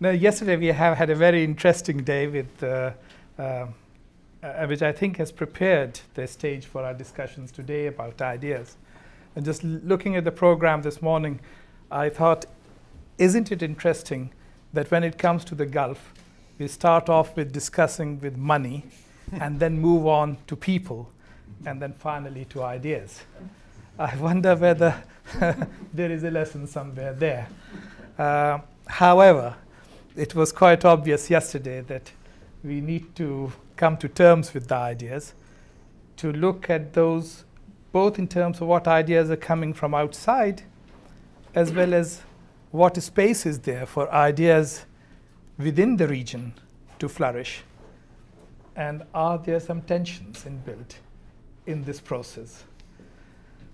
Now, yesterday we have had a very interesting day with, uh, uh, uh, which I think has prepared the stage for our discussions today about ideas. And just looking at the program this morning, I thought, isn't it interesting that when it comes to the Gulf, we start off with discussing with money, and then move on to people, and then finally to ideas. I wonder whether there is a lesson somewhere there. Uh, however, it was quite obvious yesterday that we need to come to terms with the ideas, to look at those both in terms of what ideas are coming from outside, as well as what space is there for ideas within the region to flourish, and are there some tensions inbuilt in this process?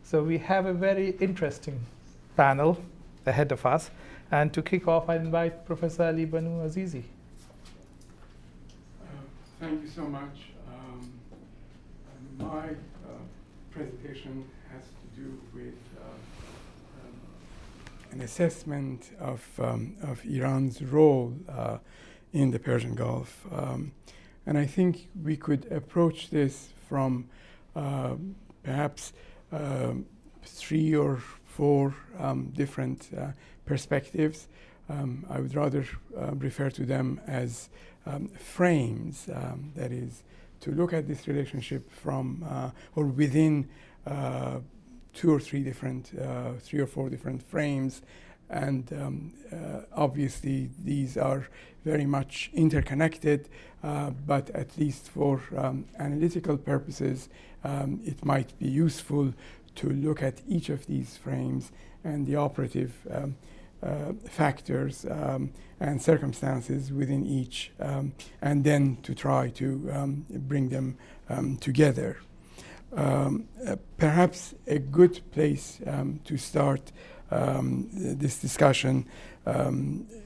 So we have a very interesting panel ahead of us. And to kick off, I invite Professor Ali Banuazizi. Uh, thank you so much. Um, my uh, presentation has to do with uh, um, an assessment of, um, of Iran's role uh, in the Persian Gulf. Um, and I think we could approach this from uh, perhaps um, three or four um, different uh, perspectives. Um, I would rather uh, refer to them as um, frames, um, that is, to look at this relationship from uh, or within uh, two or three different, uh, three or four different frames. And um, uh, obviously, these are very much interconnected, uh, but at least for um, analytical purposes, it might be useful to look at each of these frames and the operative um, factors um, and circumstances within each, um, and then to try to um, bring them um, together. Um, uh, perhaps a good place to start this discussion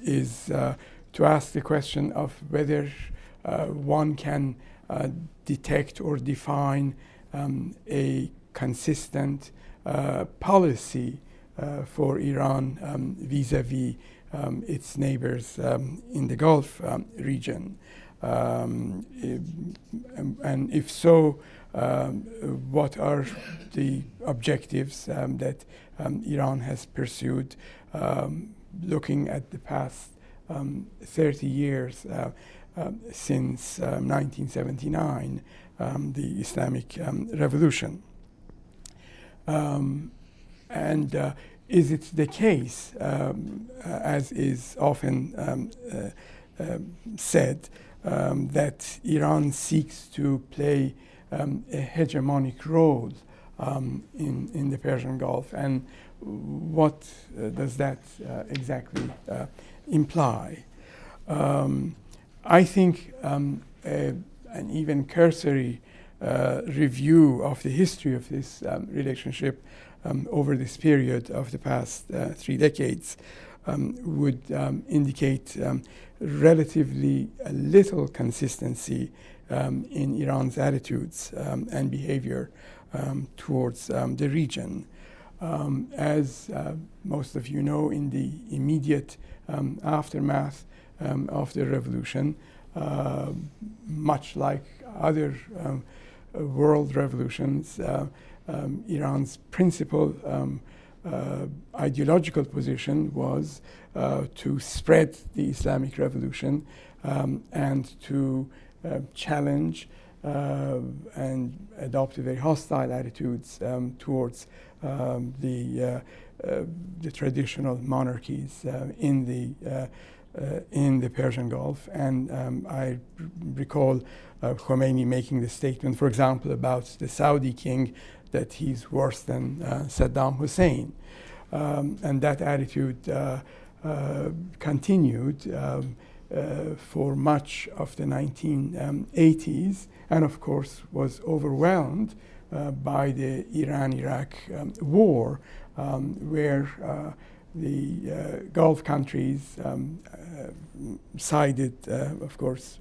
is uh, to ask the question of whether uh, one can uh, detect or define a consistent uh, policy uh, for Iran um, vis-a-vis um, its neighbors um, in the Gulf um, region. If, and if so, what are the objectives that Iran has pursued looking at the past 30 years uh, uh, since 1979, the Islamic Revolution? Um, and uh, is it the case, um, uh, as is often um, uh, um, said, um, that Iran seeks to play um, a hegemonic role in, in the Persian Gulf? And what uh, does that exactly imply? I think a, an even cursory uh, review of the history of this um, relationship um, over this period of the past uh, three decades um, would um, indicate um, relatively little consistency um, in Iran's attitudes and behavior towards the region. as uh, most of you know, in the immediate aftermath of the revolution, uh, much like other world revolutions, uh, um, Iran's principal um, uh, ideological position was to spread the Islamic revolution um, and to challenge uh, and adopt very hostile attitudes um, towards um, the, uh, uh, the traditional monarchies in the uh, in the Persian Gulf. And um, I recall uh, Khomeini making the statement, for example, about the Saudi king that he's worse than uh, Saddam Hussein. Um, and that attitude uh, uh, continued um, uh, for much of the 1980s and, of course, was overwhelmed by the Iran Iraq um, war, um, where the uh, Gulf countries um, uh, sided, uh, of course,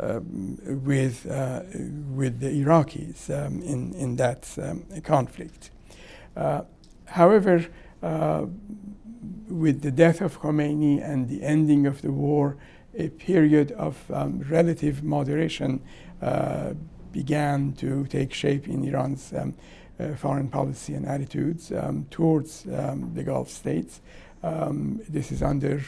um, with, with the Iraqis um, in, in that um, conflict. however, with the death of Khomeini and the ending of the war, a period of um, relative moderation uh, began to take shape in Iran's um, uh, foreign policy and attitudes towards the Gulf states. This is under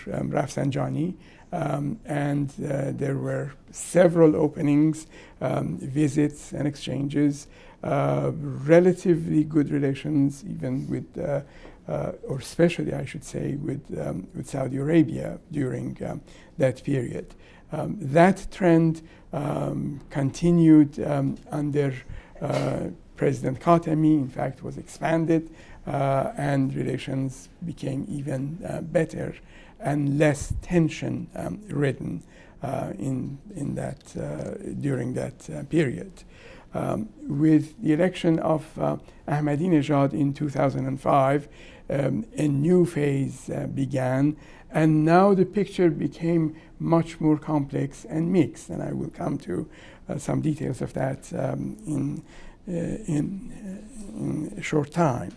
um, and uh, there were several openings, visits, and exchanges. Uh, relatively good relations, even with uh, uh, or especially, I should say, with, um, with Saudi Arabia during um, that period. Um, that trend um, continued um, under uh, President Khatami, in fact, was expanded, uh, and relations became even better and less tension um, ridden uh, in, in that, uh, during that period. Um, with the election of uh, Ahmadinejad in 2005, um, a new phase uh, began, and now the picture became much more complex and mixed. And I will come to uh, some details of that um, in, uh, in, uh, in, a short time.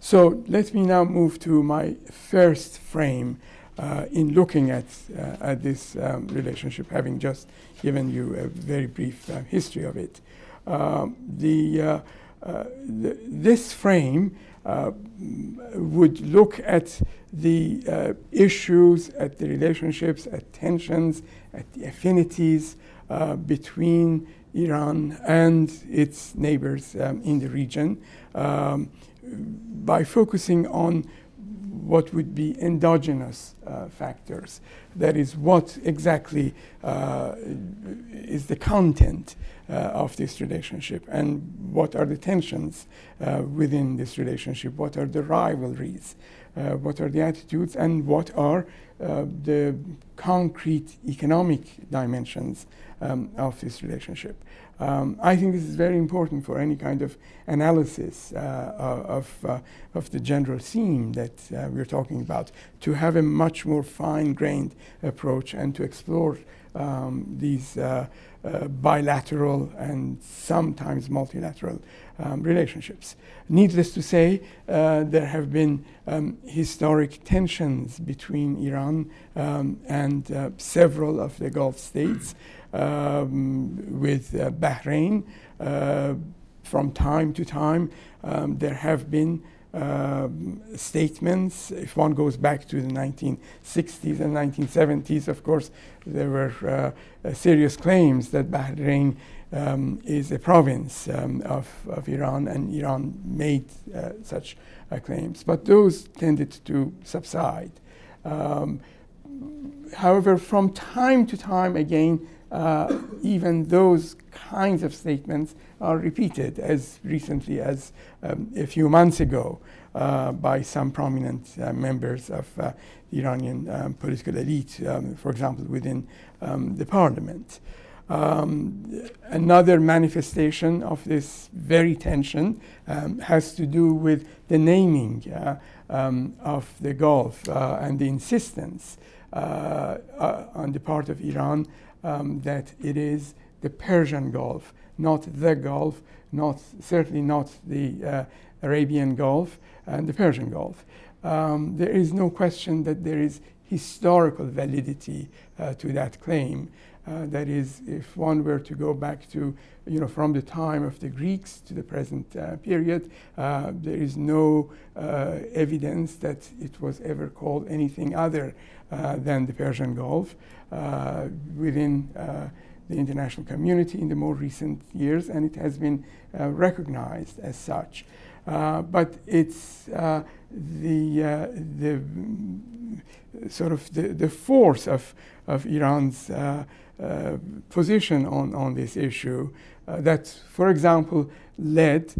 So let me now move to my first frame uh, in looking at, uh, at this um, relationship, having just given you a very brief history of it. Um, the, the, this frame uh, would look at the uh, issues, at the relationships, at tensions, at the affinities uh, between Iran and its neighbors um, in the region um, by focusing on what would be endogenous uh, factors. That is, what exactly uh, is the content uh, of this relationship and what are the tensions uh, within this relationship, what are the rivalries, uh, what are the attitudes, and what are uh, the concrete economic dimensions um, of this relationship. Um, I think this is very important for any kind of analysis uh, of, uh, of the general theme that uh, we're talking about, to have a much more fine grained approach and to explore um, these uh, uh, bilateral and sometimes multilateral um, relationships. Needless to say, uh, there have been um, historic tensions between Iran um, and several of the Gulf states um, with uh, Bahrain. Uh, from time to time, um, there have been um, statements. If one goes back to the 1960s and 1970s, of course, there were uh, serious claims that Bahrain um, is a province um, of, of Iran, and Iran made uh, such uh, claims. But those tended to subside. Um, however, from time to time, again, uh, even those kinds of statements are repeated as recently as um, a few months ago uh, by some prominent uh, members of uh, the Iranian um, political elite, um, for example, within um, the parliament. Um, another manifestation of this very tension um, has to do with the naming uh, of the Gulf uh, and the insistence on the part of Iran um, that it is the Persian Gulf, not the Gulf, not certainly not the uh, Arabian Gulf and the Persian Gulf. Um, there is no question that there is historical validity uh, to that claim. Uh, that is, if one were to go back to, you know, from the time of the Greeks to the present uh, period, uh, there is no uh, evidence that it was ever called anything other uh, than the Persian Gulf. Uh, within uh, the international community in the more recent years, and it has been uh, recognized as such. but it's the, the sort of the, the force of, of Iran's uh, uh, position on, on this issue uh, that, for example, led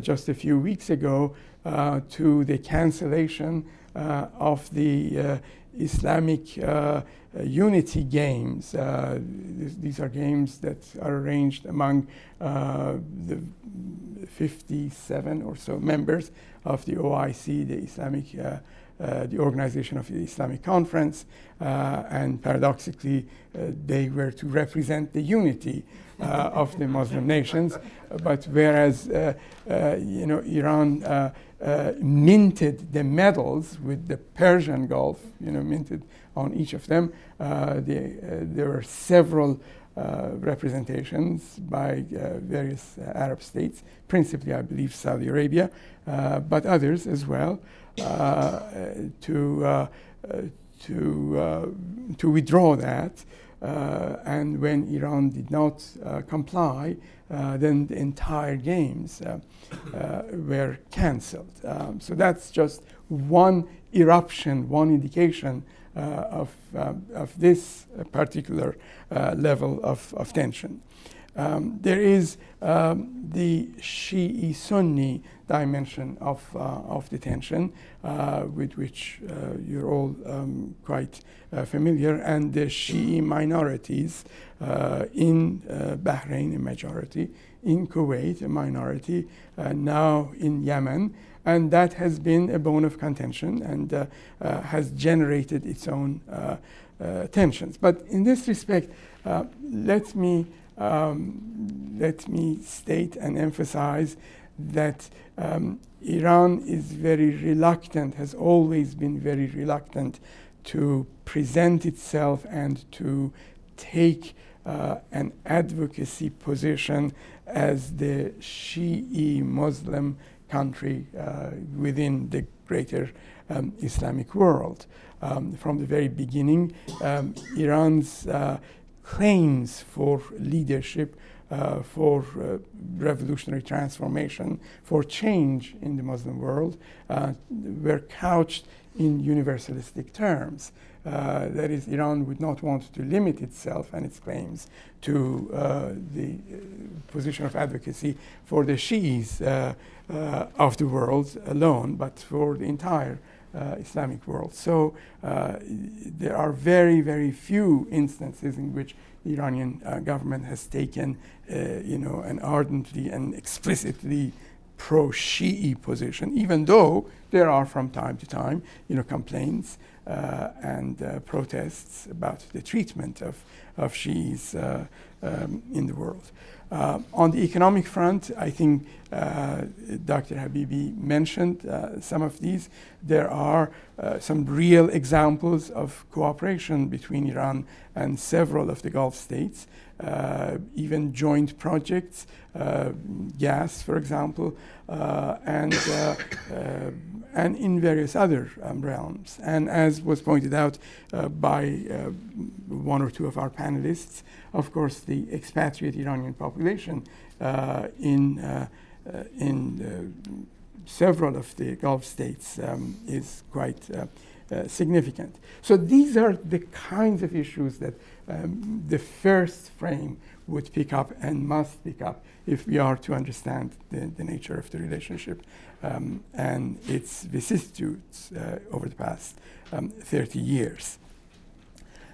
just a few weeks ago to the cancellation of the Islamic uh, uh, unity games. Uh, th these are games that are arranged among the 57 or so members of the OIC, the Islamic uh, the organization of the Islamic Conference, uh, and paradoxically, uh, they were to represent the unity of the Muslim nations. But whereas, you know, Iran uh, minted the medals with the Persian Gulf, you know, minted on each of them. Uh, the, uh, there were several uh, representations by uh, various uh, Arab states, principally, I believe, Saudi Arabia, but others as well, to, to, to withdraw that. And when Iran did not comply, uh, then the entire games were cancelled. Um, so that's just one eruption, one indication of, of this particular level of, of tension. Um, there is um, the Shi'i Sunni dimension of, uh, of the tension, uh, with which uh, you're all um, quite uh, familiar, and the Shi'i minorities uh, in uh, Bahrain, a majority, in Kuwait, a minority, now in Yemen. And that has been a bone of contention and has generated its own tensions. But in this respect, let me um, let me state and emphasize that um, Iran is very reluctant, has always been very reluctant to present itself and to take uh, an advocacy position as the Shi'i Muslim country uh, within the greater um, Islamic world. Um, from the very beginning, um, Iran's uh, claims for leadership, uh, for uh, revolutionary transformation, for change in the Muslim world, uh, were couched in universalistic terms. Uh, that is, Iran would not want to limit itself and its claims to uh, the uh, position of advocacy for the Shiis of the world alone, but for the entire Islamic world. So there are very, very few instances in which the Iranian uh, government has taken, you know, an ardently and explicitly pro-Shi'i position, even though there are from time to time, you know, complaints uh, and uh, protests about the treatment of, of Shi'is uh, um, in the world. Uh, on the economic front, I think uh, Dr. Habibi mentioned uh, some of these. There are uh, some real examples of cooperation between Iran and several of the Gulf states, uh, even joint projects, uh, gas, for example, and, and in various other um, realms. And as was pointed out by one or two of our panelists, of course, the expatriate Iranian population uh, in, uh, uh, in several of the Gulf states um, is quite significant. So these are the kinds of issues that um, the first frame would pick up and must pick up if we are to understand the, the nature of the relationship um, and its vicissitudes uh, over the past um, 30 years.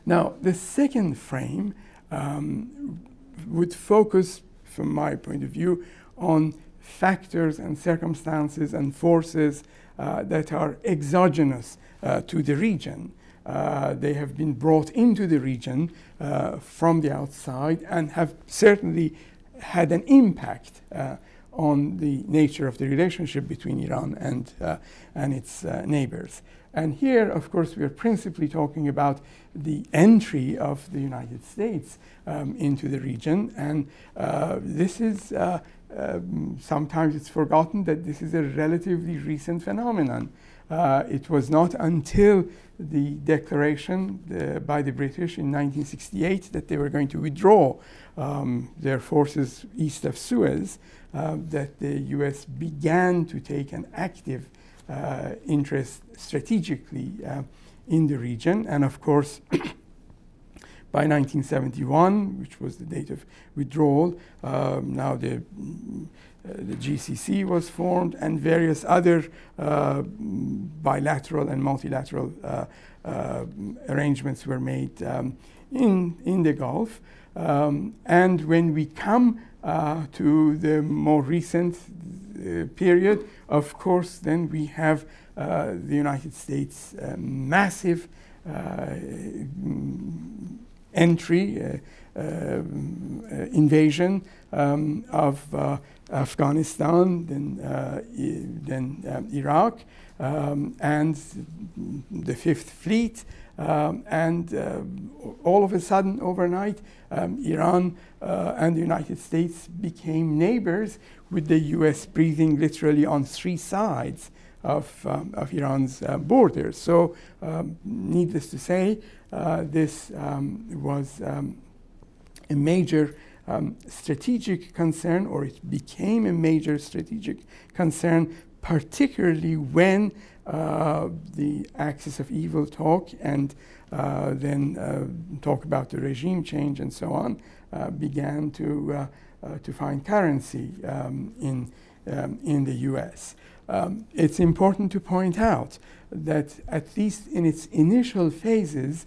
Now, the second frame um, would focus, from my point of view, on factors and circumstances and forces uh, that are exogenous uh, to the region. Uh, they have been brought into the region uh, from the outside and have certainly had an impact uh, on the nature of the relationship between Iran and, uh, and its neighbors. And here, of course, we are principally talking about the entry of the United States um, into the region. And uh, this is, uh, um, sometimes it's forgotten that this is a relatively recent phenomenon. Uh, it was not until the declaration uh, by the British in 1968 that they were going to withdraw um, their forces east of Suez uh, that the US began to take an active interest strategically uh, in the region. And of course, by 1971, which was the date of withdrawal, um, now the, uh, the GCC was formed, and various other uh, bilateral and multilateral uh, uh, arrangements were made um, in, in the Gulf. Um, and when we come to the more recent period, of course, then we have uh, the United States uh, massive uh, entry invasion um, of Afghanistan, then, then um, Iraq, um, and the Fifth Fleet. Um, and uh, all of a sudden, overnight, um, Iran uh, and the United States became neighbors, with the US breathing literally on three sides of, um, of Iran's uh, borders. So, um, needless to say, uh, this um, was um, a major strategic concern, or it became a major strategic concern, particularly when uh, the axis of evil talk and uh, then uh, talk about the regime change and so on uh, began to, to find currency um, in, um, in the US. Um, it's important to point out that, at least in its initial phases,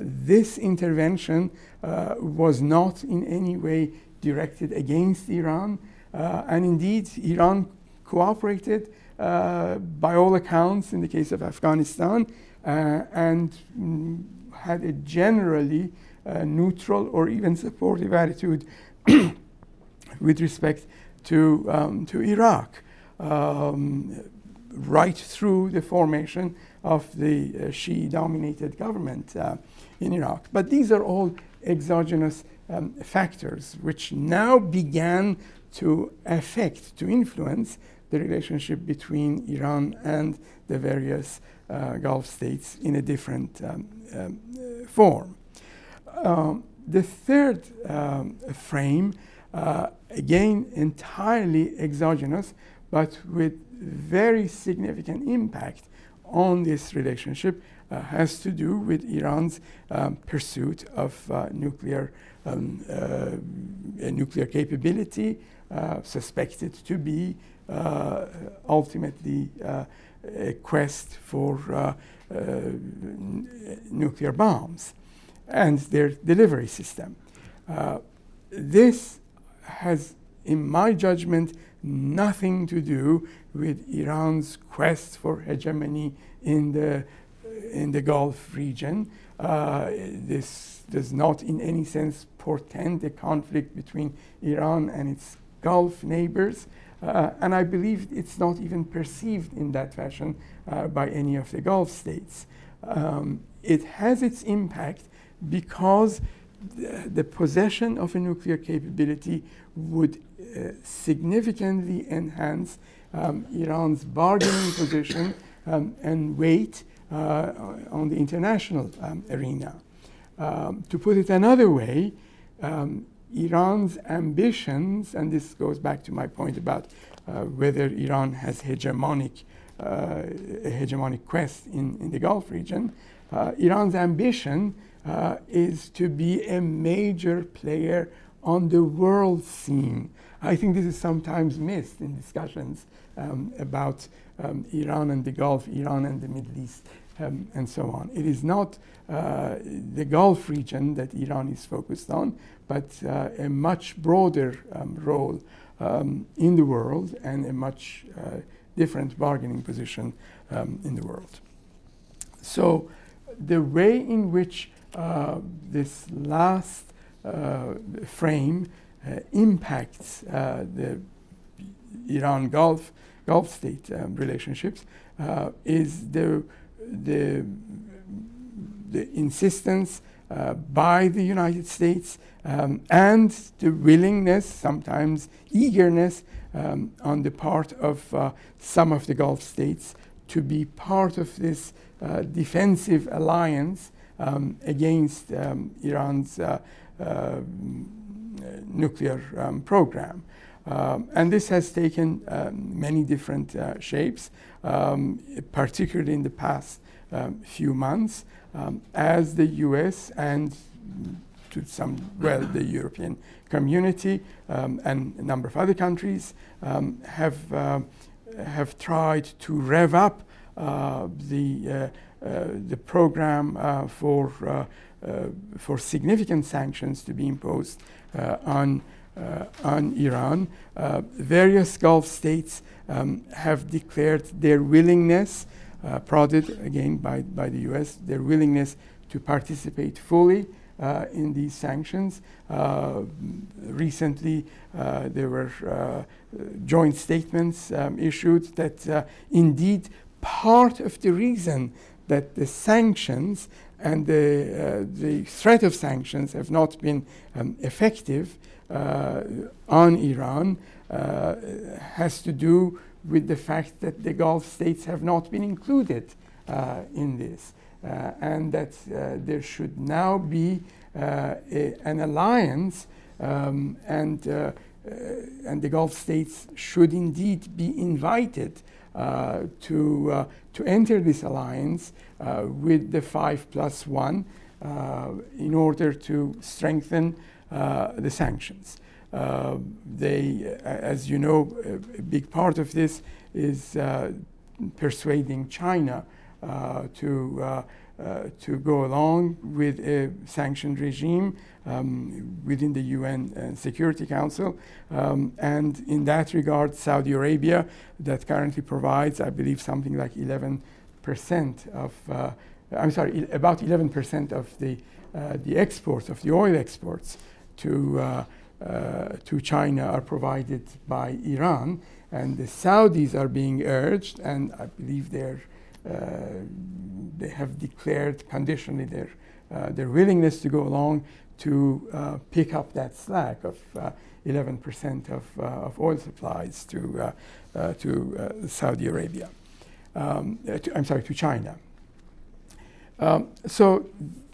this intervention was not in any way directed against Iran. and indeed, Iran cooperated uh, by all accounts in the case of Afghanistan uh, and mm, had a generally uh, neutral or even supportive attitude with respect to, um, to Iraq, um, right through the formation of the uh, Shi'i dominated government uh, in Iraq. But these are all exogenous um, factors which now began to affect, to influence the relationship between Iran and the various uh, Gulf states in a different um, um, form. Um, the third frame, uh, again entirely exogenous, but with very significant impact on this relationship, uh, has to do with Iran's um, pursuit of uh, nuclear um, uh, nuclear capability, uh, suspected to be uh, ultimately uh, a quest for nuclear bombs and their delivery system. this has, in my judgment, nothing to do with Iran's quest for hegemony in the, in the Gulf region. Uh, this does not in any sense portend a conflict between Iran and its Gulf neighbors. Uh, and I believe it's not even perceived in that fashion uh, by any of the Gulf states. Um, it has its impact because the, possession of a nuclear capability would uh, significantly enhance um, Iran's bargaining position um, and weight uh, on the international um, arena. Um, to put it another way, um, Iran's ambitions, and this goes back to my point about uh, whether Iran has hegemonic, uh, a hegemonic quest in, in the Gulf region, uh, Iran's ambition uh, is to be a major player on the world scene. I think this is sometimes missed in discussions um, about um, Iran and the Gulf, Iran and the Middle East um, and so on. It is not uh, the Gulf region that Iran is focused on, but uh, a much broader um, role um, in the world and a much uh, different bargaining position um, in the world. So, the way in which uh, this last uh, frame uh, impacts the Iran Gulf Gulf state um, relationships is the the, the insistence uh, by the United States um, and the willingness, sometimes eagerness, um, on the part of uh, some of the Gulf states to be part of this uh, defensive alliance um, against um, Iran's uh, uh, nuclear um, program. Um, and this has taken um, many different uh, shapes, um, particularly in the past few months, as the US and to some, well, the European community and a number of other countries have, uh, have tried to rev up uh, the, the program uh, for, uh, for significant sanctions to be imposed on uh, on Iran. Uh, various Gulf states um, have declared their willingness, uh, prodded again by, by the US, their willingness to participate fully uh, in these sanctions. Uh, recently, uh, there were joint statements um, issued that indeed part of the reason that the sanctions and the, uh, the threat of sanctions have not been um, effective uh, on Iran uh, has to do with the fact that the Gulf states have not been included in this. Uh, and that uh, there should now be uh, a, an alliance um, and, and the Gulf states should indeed be invited to, to enter this alliance with the five plus one in order to strengthen the sanctions. Uh, they, as you know, a, big part of this is uh, persuading China uh, to uh, uh, to go along with a sanctioned regime um, within the UN uh, Security Council. Um, and in that regard, Saudi Arabia, that currently provides, I believe, something like 11% of, uh, I'm sorry, about 11% of the, uh, the exports, of the oil exports to, to China are provided by Iran. And the Saudis are being urged, and I believe they're uh, they have declared conditionally their, uh, their willingness to go along to uh, pick up that slack of 11% of, of oil supplies to, to Saudi Arabia. Um, to, I'm sorry, to China. Um, so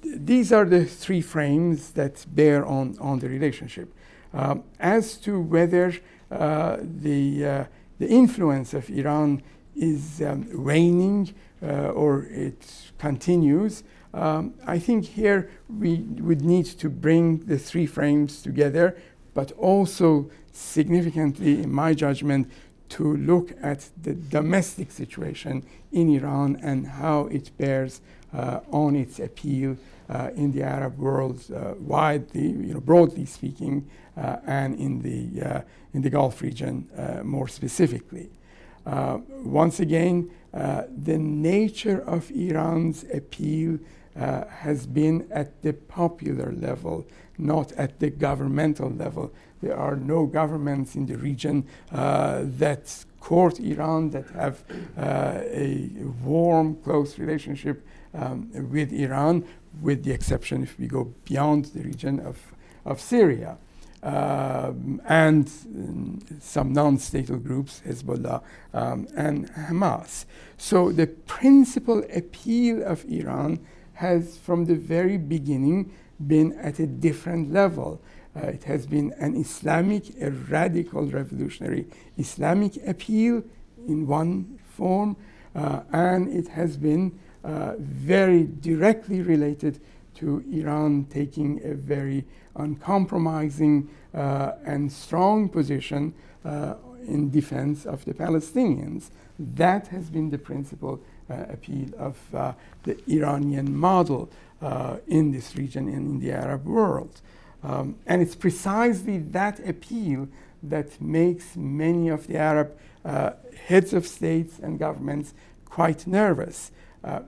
th these are the three frames that bear on, on the relationship. Um, as to whether uh, the, uh, the influence of Iran is um, waning uh, or it continues. Um, I think here we would need to bring the three frames together, but also significantly, in my judgment, to look at the domestic situation in Iran and how it bears uh, on its appeal uh, in the Arab world uh, widely, you know, broadly speaking, uh, and in the, uh, in the Gulf region more specifically. Uh, once again, uh, the nature of Iran's appeal uh, has been at the popular level, not at the governmental level. There are no governments in the region that court Iran, that have a warm, close relationship um, with Iran, with the exception, if we go beyond the region, of, of Syria. Um, and um, some non-statal groups, Hezbollah um, and Hamas. So the principal appeal of Iran has, from the very beginning, been at a different level. Uh, it has been an Islamic, a radical revolutionary Islamic appeal in one form, uh, and it has been uh, very directly related to Iran taking a very uncompromising uh, and strong position uh, in defense of the Palestinians. That has been the principal uh, appeal of uh, the Iranian model uh, in this region and in the Arab world. Um, and it's precisely that appeal that makes many of the Arab uh, heads of states and governments quite nervous.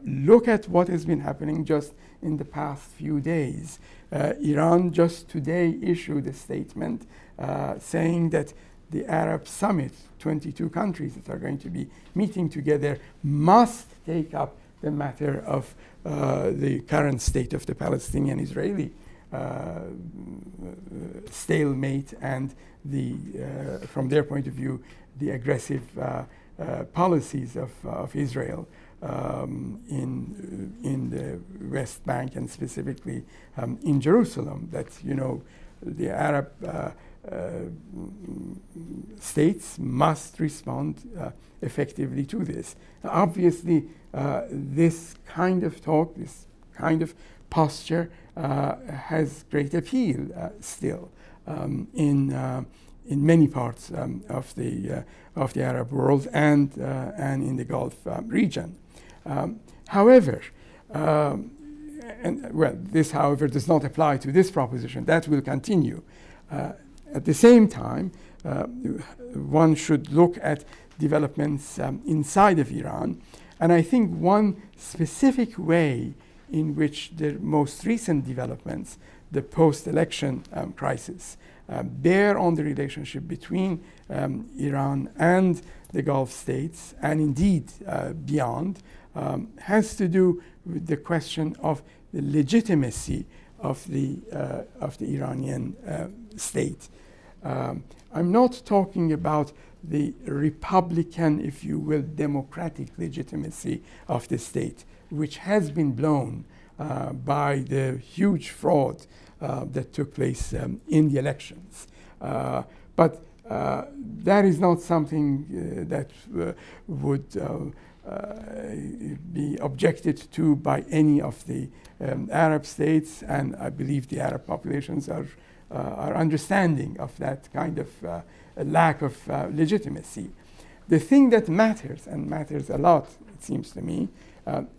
look at what has been happening just in the past few days. Uh, Iran just today issued a statement uh, saying that the Arab summit, 22 countries that are going to be meeting together, must take up the matter of uh, the current state of the Palestinian Israeli uh, stalemate and the, uh, from their point of view, the aggressive uh, policies of, of Israel um, in, in the West Bank and specifically um, in Jerusalem, that, you know, the Arab uh, uh, states must respond uh, effectively to this. Obviously, uh, this kind of talk, this kind of posture uh, has great appeal uh, still um, in, in many parts um, of, the, of the Arab world and, and in the Gulf um, region. Um, however, um, and well, this, however, does not apply to this proposition. That will continue. Uh, at the same time, uh, one should look at developments um, inside of Iran. And I think one specific way in which the most recent developments, the post election um, crisis, uh, bear on the relationship between um, Iran and the Gulf states, and indeed uh, beyond, um, has to do with the question of the legitimacy of the, uh, of the Iranian uh, state. Um, I'm not talking about the republican, if you will, democratic legitimacy of the state, which has been blown uh, by the huge fraud uh, that took place um, in the elections. Uh, but uh, that is not something that would Uh, be objected to by any of the um, Arab states, and I believe the Arab populations are, uh, are understanding of that kind of uh, lack of legitimacy. The thing that matters, and matters a lot, it seems to me,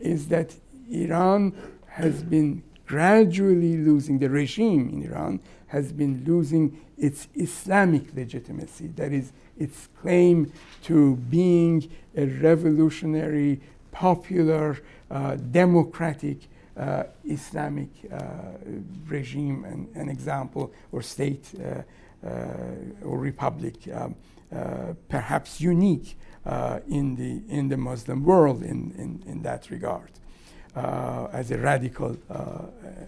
is that Iran has been gradually losing, the regime in Iran has been losing its Islamic legitimacy, that is, its claim to being a revolutionary, popular, uh, democratic uh, Islamic uh, regime and an example or state uh, uh, or republic, um, perhaps unique in, the, in the Muslim world in, in, in that regard uh, as a radical uh,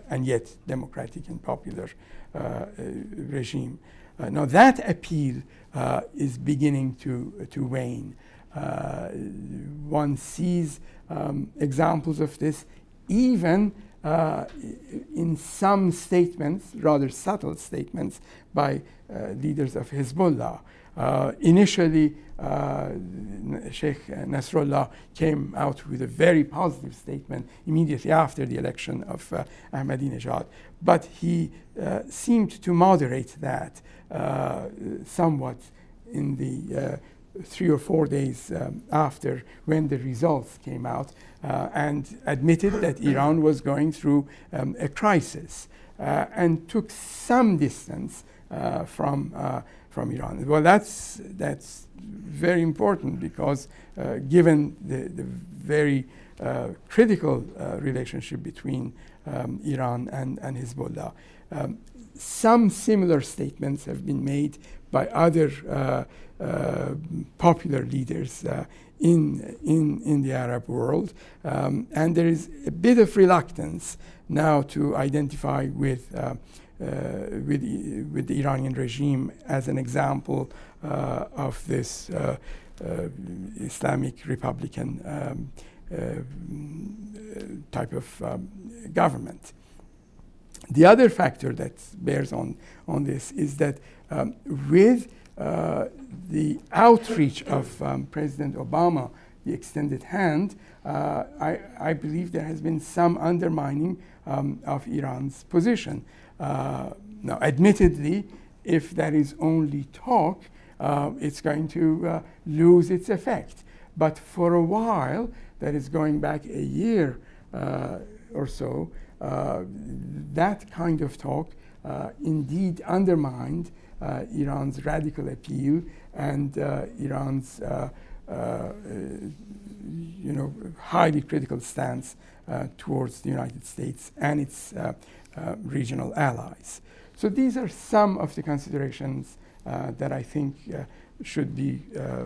and yet democratic and popular uh, regime. now that appeal is beginning to, to wane. one sees um, examples of this even uh, in some statements, rather subtle statements, by uh, leaders of Hezbollah. Uh, initially, uh, Sheikh Nasrallah came out with a very positive statement immediately after the election of uh, Ahmadinejad, but he uh, seemed to moderate that uh, somewhat in the uh, three or four days um, after when the results came out uh, and admitted that Iran was going through um, a crisis and took some distance from from Iran. Well, that's, that's very important because uh, given the, the very uh, critical uh, relationship between um, Iran and, and Hezbollah. Um, some similar statements have been made by other uh, uh, popular leaders uh, in, in, in the Arab world. Um, and there is a bit of reluctance now to identify with with, with the Iranian regime as an example uh, of this uh, Islamic Republican um, type of um, government. The other factor that bears on, on this is that um, with uh, the outreach of um, President Obama, the extended hand, uh, I, I, believe there has been some undermining um, of Iran's position. Uh, now, admittedly, if that is only talk, uh, it's going to uh, lose its effect. But for a while, that is going back a year uh, or so, uh, that kind of talk uh, indeed undermined Iran's radical appeal and Iran's you know, highly critical stance towards the United States and its uh, regional allies. So these are some of the considerations uh, that I think uh, should be uh,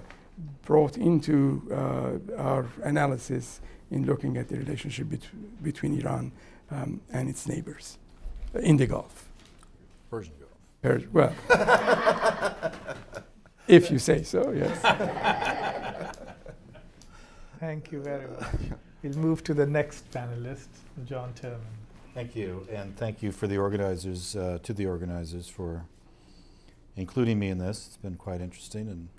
brought into uh, our analysis in looking at the relationship bet between Iran um, and its neighbors in the Gulf. Persian Gulf. Per well, if you say so, yes. Thank you very much. We'll move to the next panelist, John Tirman. Thank you, and thank you for the organizers, uh, to the organizers for including me in this. It's been quite interesting and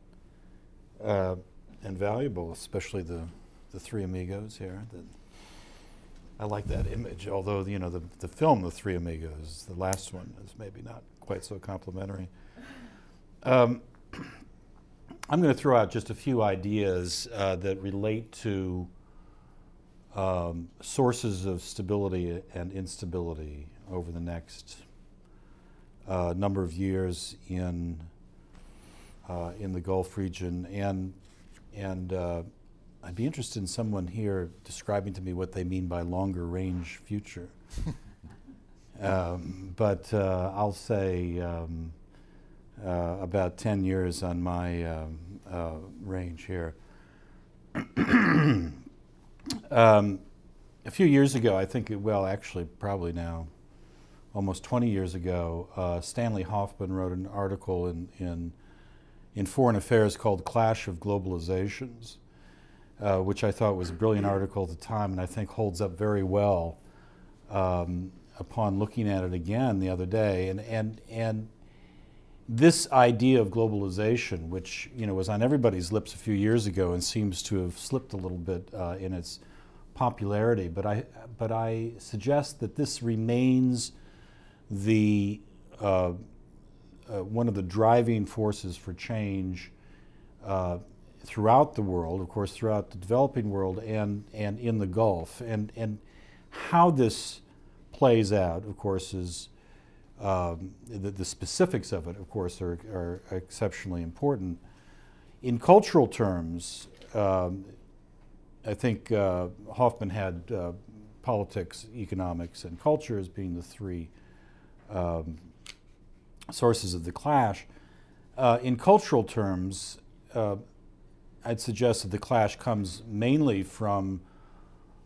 uh, and valuable, especially the the three amigos here. That I like that image, although you know the the film, The Three Amigos, the last one is maybe not quite so complimentary. Um, I'm going to throw out just a few ideas uh, that relate to um, sources of stability and instability over the next uh, number of years in uh, in the Gulf region and and uh, I'd be interested in someone here describing to me what they mean by longer range future. um, but uh, I'll say um, uh, about 10 years on my um, uh, range here. Um, a few years ago, I think, well, actually, probably now, almost 20 years ago, uh, Stanley Hoffmann wrote an article in, in, in Foreign Affairs called Clash of Globalizations, uh, which I thought was a brilliant article at the time and I think holds up very well um, upon looking at it again the other day. And, and, and this idea of globalization, which you know, was on everybody's lips a few years ago and seems to have slipped a little bit uh, in its popularity, but I, but I suggest that this remains the uh, uh, one of the driving forces for change uh, throughout the world, of course, throughout the developing world and, and in the Gulf. And, and how this plays out, of course, is um, the, the, specifics of it, of course, are, are exceptionally important. In cultural terms, um, I think uh, Hoffmann had uh, politics, economics, and culture as being the three um, sources of the clash. Uh, in cultural terms, uh, I'd suggest that the clash comes mainly from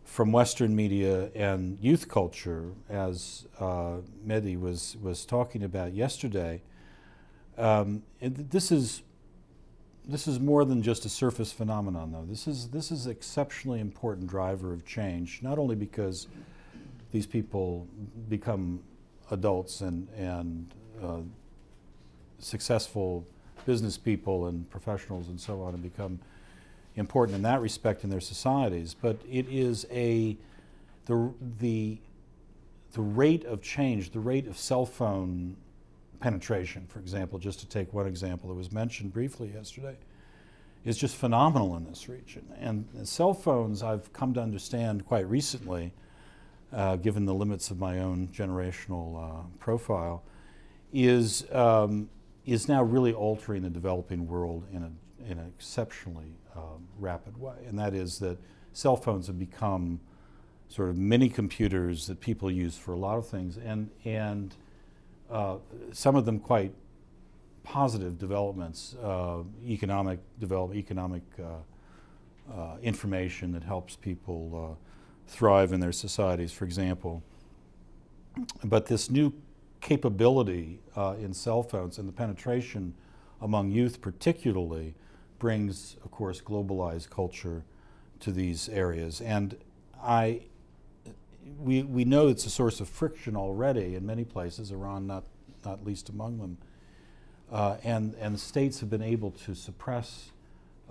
from Western media and youth culture, as uh, Mehdi was was talking about yesterday. Um, this is this is more than just a surface phenomenon, though. This is this is exceptionally important driver of change, not only because these people become adults and and uh, successful business people and professionals and so on and become important in that respect in their societies. But it is a the the the rate of change, the rate of cell phone penetration, for example, just to take one example that was mentioned briefly yesterday, is just phenomenal in this region. And cell phones, I've come to understand quite recently, uh, given the limits of my own generational uh, profile, is um, is now really altering the developing world in, a, in an exceptionally um, rapid way. And that is that cell phones have become sort of mini computers that people use for a lot of things, and, and uh, some of them quite positive developments, uh, economic develop, economic uh, uh information that helps people uh, thrive in their societies, for example. But this new capability uh, in cell phones and the penetration among youth particularly brings, of course, globalized culture to these areas. And I, we, we know it's a source of friction already in many places, Iran not, not least among them. Uh, and, and states have been able to suppress,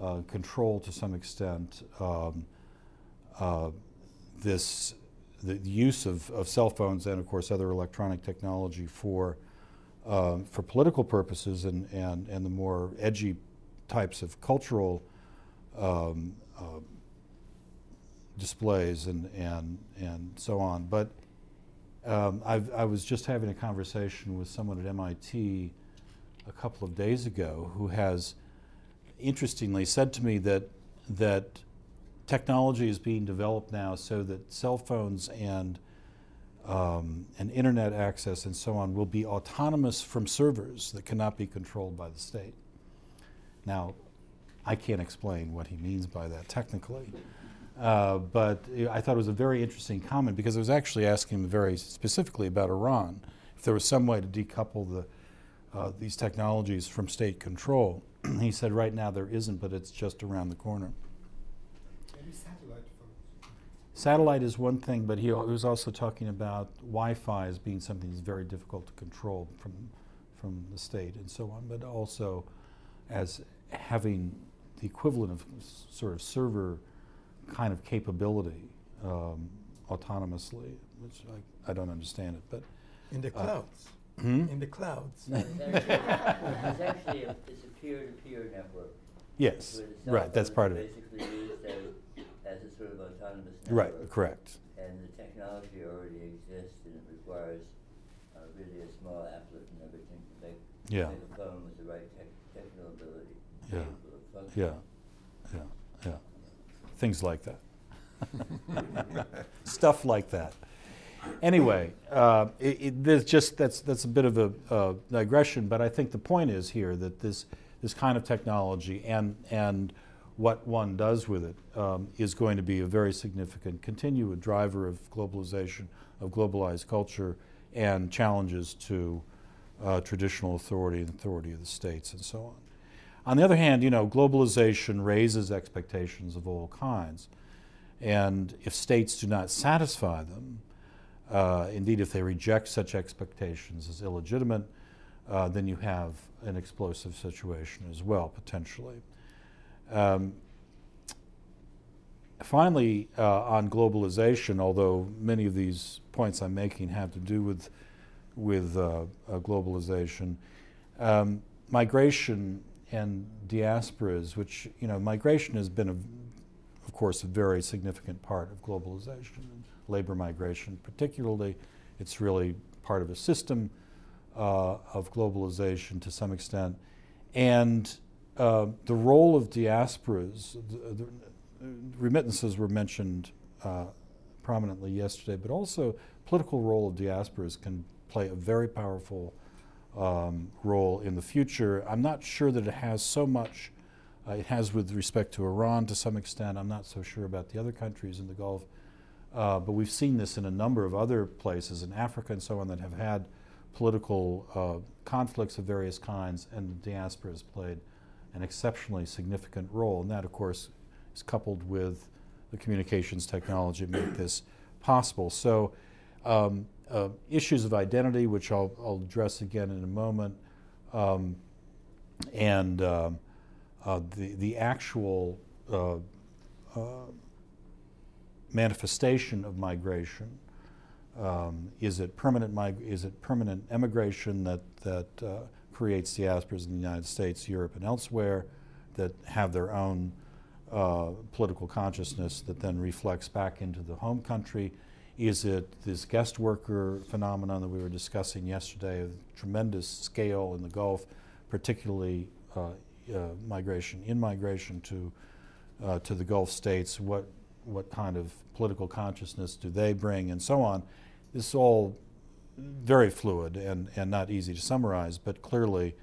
uh, control to some extent um, uh, this the use of, of cell phones and, of course, other electronic technology for, uh, for political purposes and, and, and the more edgy types of cultural um, uh, displays and, and, and so on. But um, i was just having a conversation with someone at MIT a couple of days ago who has interestingly said to me that, that technology is being developed now so that cell phones and um, and internet access and so on will be autonomous from servers that cannot be controlled by the state. Now, I can't explain what he means by that technically, uh, but I thought it was a very interesting comment because I was actually asking him very specifically about Iran. If there was some way to decouple the, uh, these technologies from state control, he said right now there isn't, but it's just around the corner. Satellite is one thing, but he, was also talking about Wi-Fi as being something that's very difficult to control from from the state and so on, but also as having the equivalent of sort of server kind of capability um, autonomously, which I, I don't understand it, but in the uh, clouds. Uh, hmm? In the clouds. it's actually a, it's a peer-to-peer network. Yes, right. That's part of it. Basically used as as a sort of autonomous network. Right, correct. And the technology already exists and it requires uh, really a small applet and everything to make, yeah. make a phone with the right tech Yeah. Yeah. Yeah. Yeah. things like that. Stuff like that. Anyway, uh, it, it, there's just that's that's a bit of a uh, digression, but I think the point is here that this this kind of technology and and what one does with it um, is going to be a very significant continued driver of globalization, of globalized culture, and challenges to uh, traditional authority and authority of the states and so on. On the other hand, you know, globalization raises expectations of all kinds. And if states do not satisfy them, uh, indeed, if they reject such expectations as illegitimate, uh, then you have an explosive situation as well, potentially. Um, finally, uh, on globalization, although many of these points I'm making have to do with, with uh, uh, globalization, um, migration and diasporas, which, you know, migration has been, a, of course, a very significant part of globalization labor migration, particularly. It's really part of a system uh, of globalization to some extent. And uh, the role of diasporas, the, the remittances were mentioned uh, prominently yesterday, but also political role of diasporas can play a very powerful um, role in the future. I'm not sure that it has so much. Uh, it has with respect to Iran to some extent. I'm not so sure about the other countries in the Gulf. Uh, but we've seen this in a number of other places in Africa and so on that have had political uh, conflicts of various kinds, and the diaspora has played an exceptionally significant role. And that, of course, is coupled with the communications technology to make this possible. So um, uh, issues of identity, which I'll, I'll, address again in a moment, um, and um, uh, the, the actual uh, uh manifestation of migration. Um, is it permanent? Mig- is it permanent emigration that that uh, creates diasporas in the United States, Europe, and elsewhere that have their own political consciousness that then reflects back into the home country? Is it this guest worker phenomenon that we were discussing yesterday, tremendous scale in the Gulf, particularly uh, uh, migration, in migration to uh, to the Gulf states? What what kind of political consciousness do they bring, and so on? This is all very fluid and, and not easy to summarize, but clearly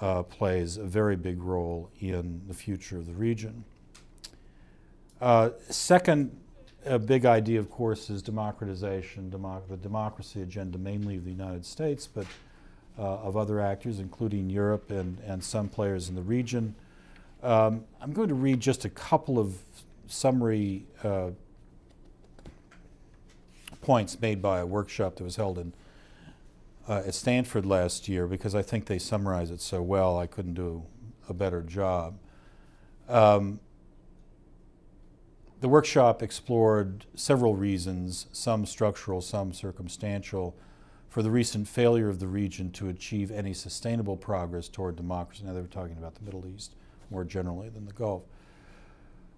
uh, plays a very big role in the future of the region. Uh, second a big idea, of course, is democratization, democ- the democracy agenda, mainly of the United States, but uh, of other actors, including Europe and, and some players in the region. Um, I'm going to read just a couple of summary uh, points made by a workshop that was held in, uh, at Stanford last year because I think they summarize it so well, I couldn't do a better job. Um, the workshop explored several reasons, some structural, some circumstantial, for the recent failure of the region to achieve any sustainable progress toward democracy. Now, they were talking about the Middle East more generally than the Gulf.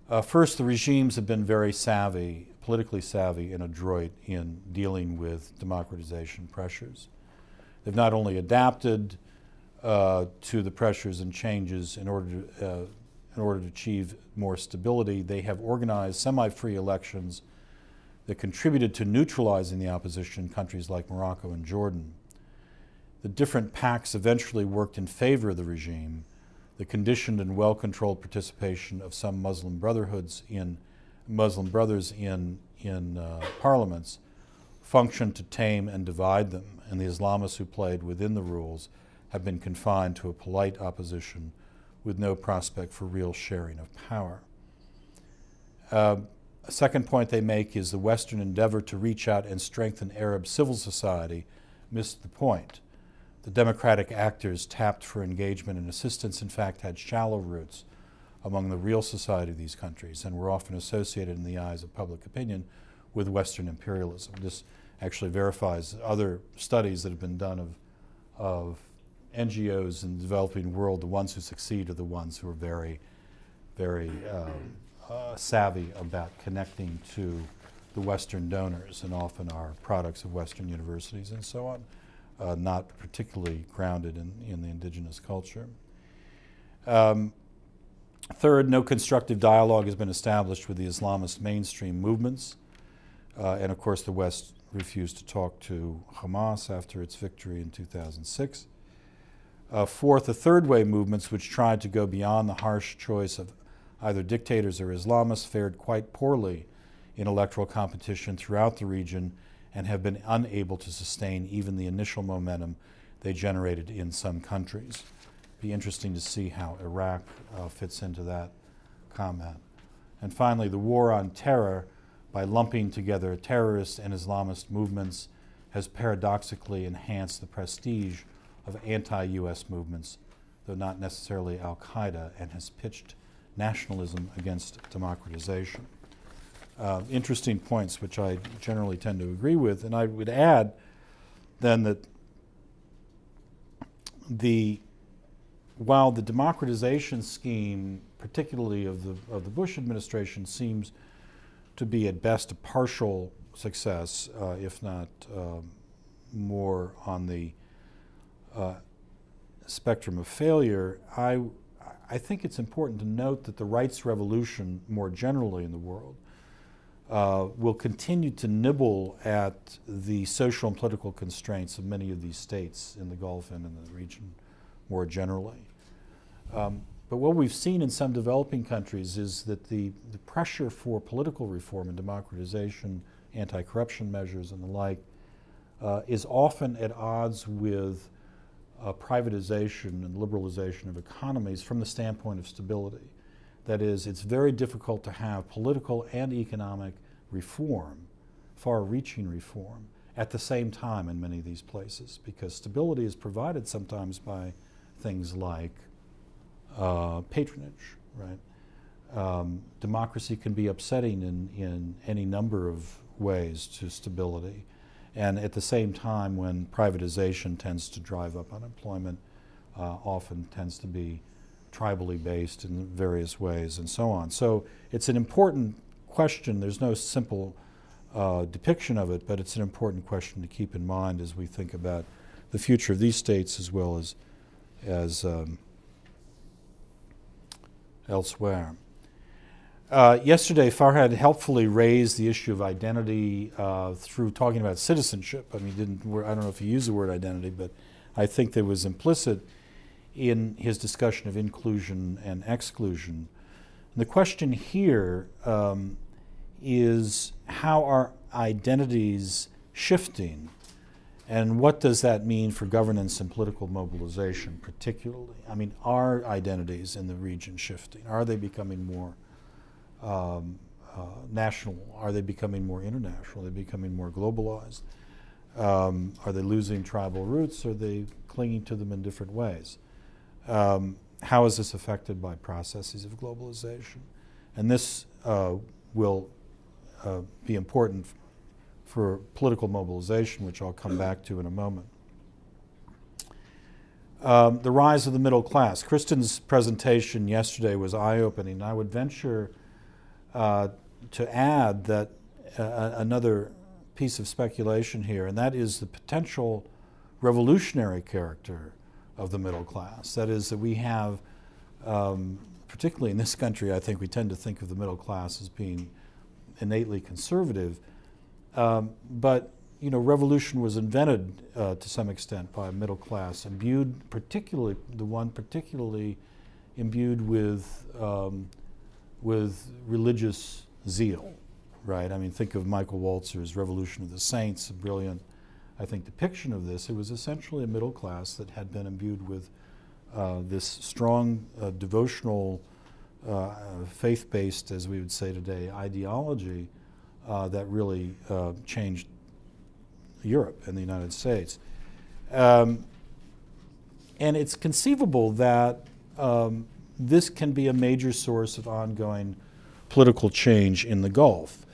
Uh, first, the regimes have been very savvy, politically savvy, and adroit in dealing with democratization pressures. They've not only adapted uh, to the pressures and changes in order to uh, in order to achieve more stability. They have organized semi free elections that contributed to neutralizing the opposition in countries like Morocco and Jordan. The different PACs eventually worked in favor of the regime. The conditioned and well controlled participation of some Muslim brotherhoods in Muslim brothers in, in uh, parliaments functioned to tame and divide them, and the Islamists who played within the rules have been confined to a polite opposition with no prospect for real sharing of power. Uh, a second point they make is the Western endeavor to reach out and strengthen Arab civil society missed the point. The democratic actors tapped for engagement and assistance, in fact, had shallow roots among the real society of these countries and were often associated in the eyes of public opinion with Western imperialism. This actually verifies other studies that have been done of, of NGOs in the developing world, the ones who succeed are the ones who are very, very uh, uh, savvy about connecting to the Western donors and often are products of Western universities and so on, uh, not particularly grounded in, in the indigenous culture. Um, Third, no constructive dialogue has been established with the Islamist mainstream movements. Uh, and of course, the West refused to talk to Hamas after its victory in 2006. Uh, fourth, the third way movements, which tried to go beyond the harsh choice of either dictators or Islamists, fared quite poorly in electoral competition throughout the region and have been unable to sustain even the initial momentum they generated in some countries. Be interesting to see how Iraq uh, fits into that comment. And finally, the war on terror, by lumping together terrorist and Islamist movements, has paradoxically enhanced the prestige of anti US movements, though not necessarily Al Qaeda, and has pitched nationalism against democratization. Uh, interesting points, which I generally tend to agree with. And I would add then that the while the democratization scheme, particularly of the of the Bush administration, seems to be at best a partial success, uh, if not um, more on the uh, spectrum of failure, I, I think it's important to note that the rights revolution more generally in the world uh, will continue to nibble at the social and political constraints of many of these states in the Gulf and in the region more generally. Um, but what we've seen in some developing countries is that the, the pressure for political reform and democratization, anti corruption measures, and the like uh, is often at odds with uh, privatization and liberalization of economies from the standpoint of stability. That is, it's very difficult to have political and economic reform, far reaching reform, at the same time in many of these places because stability is provided sometimes by things like uh, patronage, right? Um, democracy can be upsetting in, in any number of ways to stability. And at the same time, when privatization tends to drive up unemployment, uh, often tends to be tribally based in various ways and so on. So it's an important question. There's no simple uh, depiction of it, but it's an important question to keep in mind as we think about the future of these states as well as, as um, elsewhere. Uh, yesterday, Farhad helpfully raised the issue of identity uh, through talking about citizenship. I mean, didn't I don't know if he used the word identity, but I think that was implicit in his discussion of inclusion and exclusion. And the question here um, is how are identities shifting, and what does that mean for governance and political mobilization, particularly? I mean, are identities in the region shifting? Are they becoming more um, uh, national? Are they becoming more international? Are they becoming more globalized? Um, are they losing tribal roots? Are they clinging to them in different ways? Um, how is this affected by processes of globalization? And this uh, will uh, be important for political mobilization, which I'll come back to in a moment. Um, the rise of the middle class. Kristen's presentation yesterday was eye opening. I would venture uh, to add that uh, another piece of speculation here, and that is the potential revolutionary character of the middle class. That is, that we have, um, particularly in this country, I think we tend to think of the middle class as being innately conservative. Um, but you know, revolution was invented uh, to some extent by a middle class, imbued particularly the one particularly imbued with um, with religious zeal, right? I mean, think of Michael Walzer's Revolution of the Saints, a brilliant, I think, depiction of this. It was essentially a middle class that had been imbued with uh, this strong uh, devotional, uh, faith based, as we would say today, ideology uh, that really uh, changed Europe and the United States. Um, and it's conceivable that um, this can be a major source of ongoing political change in the Gulf.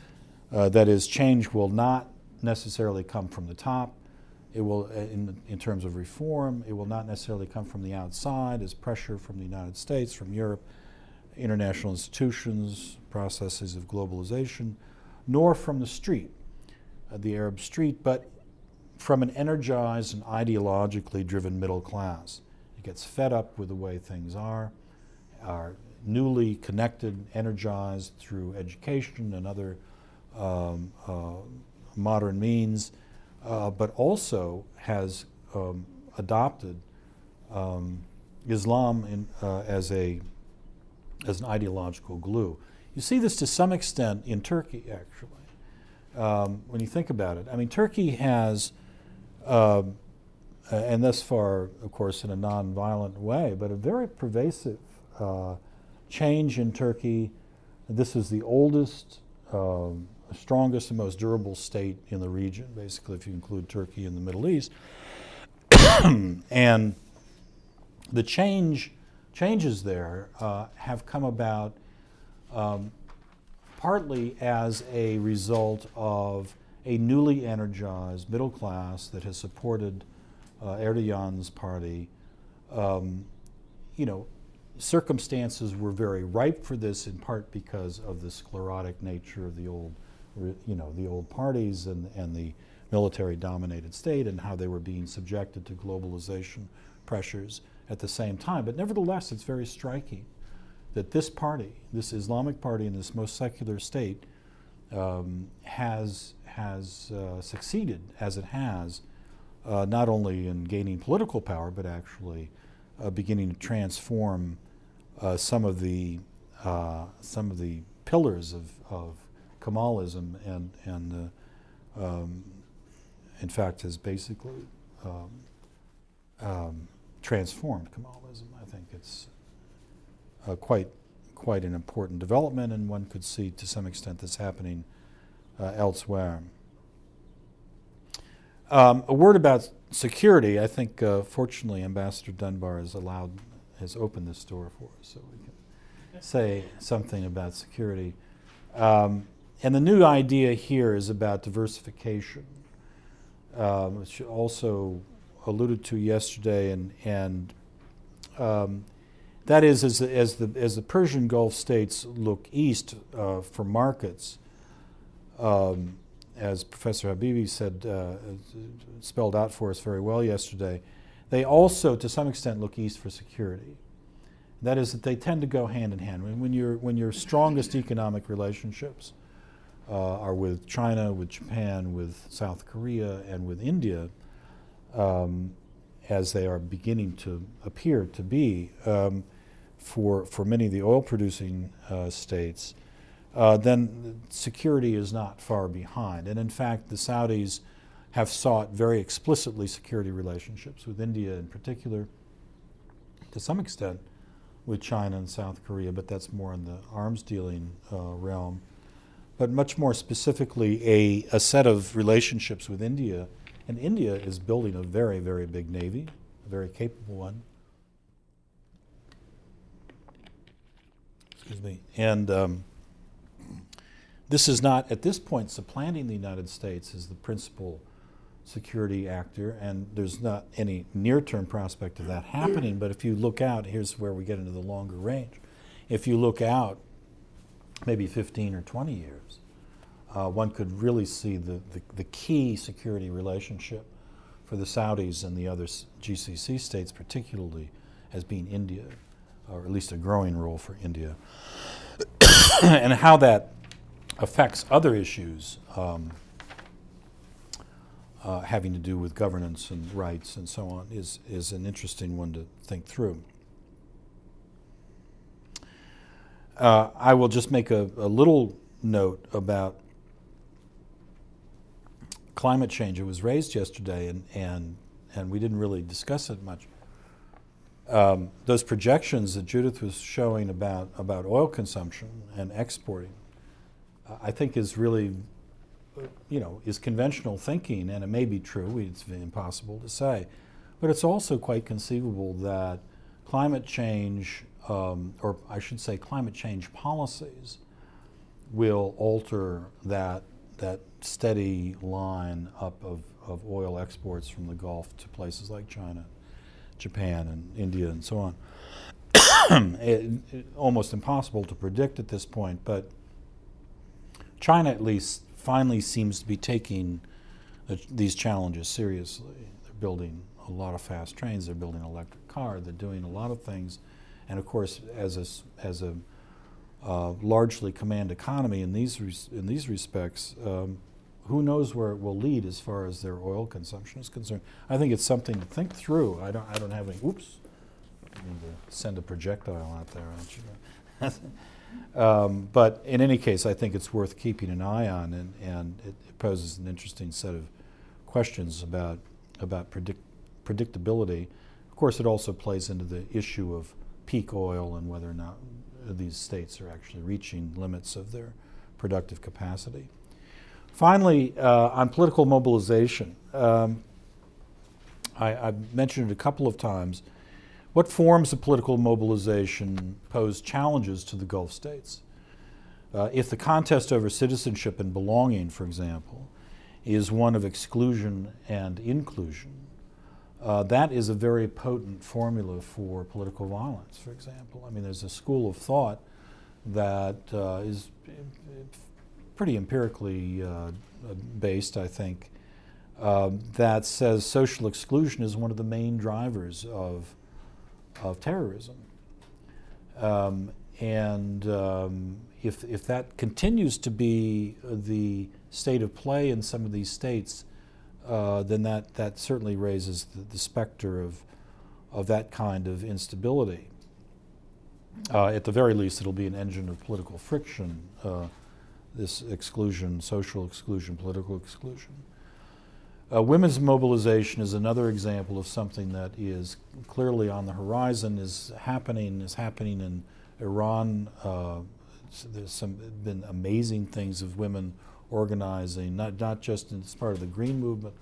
Uh, that is, change will not necessarily come from the top. It will, uh, in, in terms of reform, it will not necessarily come from the outside as pressure from the United States, from Europe, international institutions, processes of globalization, nor from the street, uh, the Arab street, but from an energized and ideologically driven middle class. It gets fed up with the way things are are newly connected, energized through education and other um, uh, modern means, uh, but also has um, adopted um, Islam in, uh, as a as an ideological glue. You see this to some extent in Turkey, actually. Um, when you think about it, I mean, Turkey has, uh, and thus far, of course, in a non-violent way, but a very pervasive uh, change in Turkey. This is the oldest, um, strongest, and most durable state in the region, basically, if you include Turkey and the Middle East. and the change changes there uh, have come about um, partly as a result of a newly energized middle class that has supported uh, Erdogan's party. Um, you know, circumstances were very ripe for this in part because of the sclerotic nature of the old, you know, the old parties and, and the military dominated state and how they were being subjected to globalization pressures at the same time. But nevertheless, it's very striking that this party, this Islamic party in this most secular state, um, has, has uh, succeeded as it has, uh, not only in gaining political power, but actually uh, beginning to transform uh, some of the uh, some of the pillars of, of Kemalism and and uh, um, in fact has basically um, um, transformed Kemalism. I think it's uh, quite quite an important development, and one could see to some extent this happening uh, elsewhere. Um, a word about security. I think, uh, fortunately, Ambassador Dunbar has allowed has opened this door for us, so we can say something about security. Um, and the new idea here is about diversification, um, which also alluded to yesterday, and and um, that is as, as the as the Persian Gulf states look east uh, for markets. Um, as Professor Habibi said, uh, spelled out for us very well yesterday, they also, to some extent, look east for security. That is, that they tend to go hand in hand. When, when, your, when your strongest economic relationships uh, are with China, with Japan, with South Korea, and with India, um, as they are beginning to appear to be um, for, for many of the oil producing uh, states, uh, then security is not far behind. And in fact, the Saudis have sought very explicitly security relationships with India in particular, to some extent with China and South Korea, but that's more in the arms dealing uh, realm. But much more specifically, a, a set of relationships with India and India is building a very, very big navy, a very capable one. Excuse me. And um, this is not, at this point, supplanting the United States as the principal security actor, and there's not any near term prospect of that happening. But if you look out, here's where we get into the longer range. If you look out maybe 15 or 20 years, uh, one could really see the, the, the, key security relationship for the Saudis and the other GCC states, particularly, as being India, or at least a growing role for India, and how that affects other issues um, uh, having to do with governance and rights and so on is, is an interesting one to think through. Uh, I will just make a, a little note about climate change. It was raised yesterday, and, and, and we didn't really discuss it much. Um, those projections that Judith was showing about, about oil consumption and exporting, uh, I think is really, you know, is conventional thinking, and it may be true, it's impossible to say. But it's also quite conceivable that climate change, um, or I should say climate change policies, will alter that that steady line up of, of oil exports from the Gulf to places like China, Japan, and India, and so on. it, it, almost impossible to predict at this point, but China at least finally seems to be taking uh, these challenges seriously. They're building a lot of fast trains, they're building electric cars, they're doing a lot of things, And of course, as a, as a uh, largely command economy in these, in these respects, um, who knows where it will lead as far as their oil consumption is concerned. I think it's something to think through. I don't, I don't have any, oops, I need to send a projectile out there, aren't you? um, but in any case, I think it's worth keeping an eye on, and, and it, poses an interesting set of questions about, about predict, predictability. Of course, it also plays into the issue of peak oil and whether or not these states are actually reaching limits of their productive capacity. Finally, uh, on political mobilization, um, I, have mentioned it a couple of times. What forms of political mobilization pose challenges to the Gulf states? Uh, if the contest over citizenship and belonging, for example, is one of exclusion and inclusion, uh, that is a very potent formula for political violence, for example. I mean, there's a school of thought that uh, is pretty empirically uh, based, I think, uh, that says social exclusion is one of the main drivers of, of terrorism. Um, and um, if, if that continues to be the state of play in some of these states, uh, then that, that certainly raises the, the, specter of, of that kind of instability. Uh, at the very least, it'll be an engine of political friction, uh, this exclusion, social exclusion, political exclusion. Uh, women's mobilization is another example of something that is clearly on the horizon, is happening, is happening in Iran. Uh, there's some been amazing things of women organizing, not, not just as part of the Green Movement,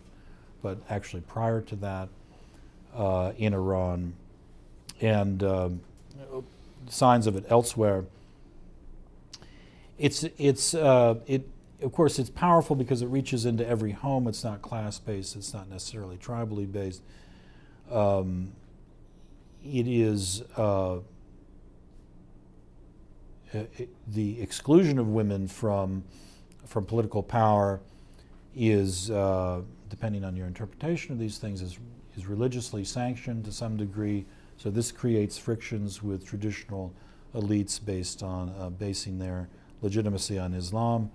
but actually prior to that uh, in Iran, and um, signs of it elsewhere. It's, it's, uh, it, of course, it's powerful because it reaches into every home. It's not class based, it's not necessarily tribally based. Um, it is uh, it, the exclusion of women from from political power is, uh, depending on your interpretation of these things, is, is religiously sanctioned to some degree. So this creates frictions with traditional elites based on uh, basing their legitimacy on Islam,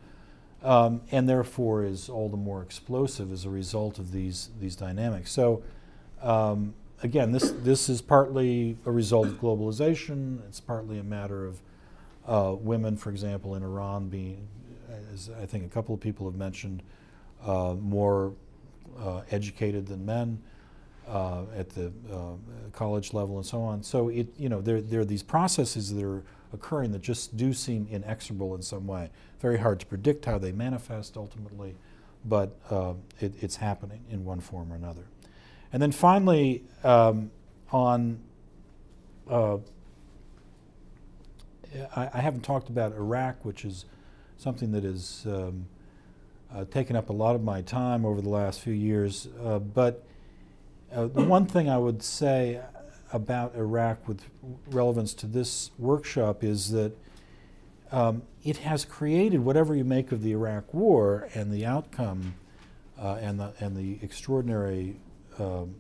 um, and therefore is all the more explosive as a result of these these dynamics. So. Um, again, this this is partly a result of globalization. It's partly a matter of uh, women, for example, in Iran being as I think a couple of people have mentioned, uh, more uh, educated than men uh, at the uh, college level and so on. So it, you know, there, there are these processes that are occurring that just do seem inexorable in some way. Very hard to predict how they manifest ultimately, but uh, it, it's happening in one form or another. And then finally, um, on uh, I, I, haven't talked about Iraq, which is something that has um, uh, taken up a lot of my time over the last few years. Uh, but uh, the one thing I would say about Iraq with relevance to this workshop is that um, it has created whatever you make of the Iraq War and the outcome uh, and, the, and the extraordinary um,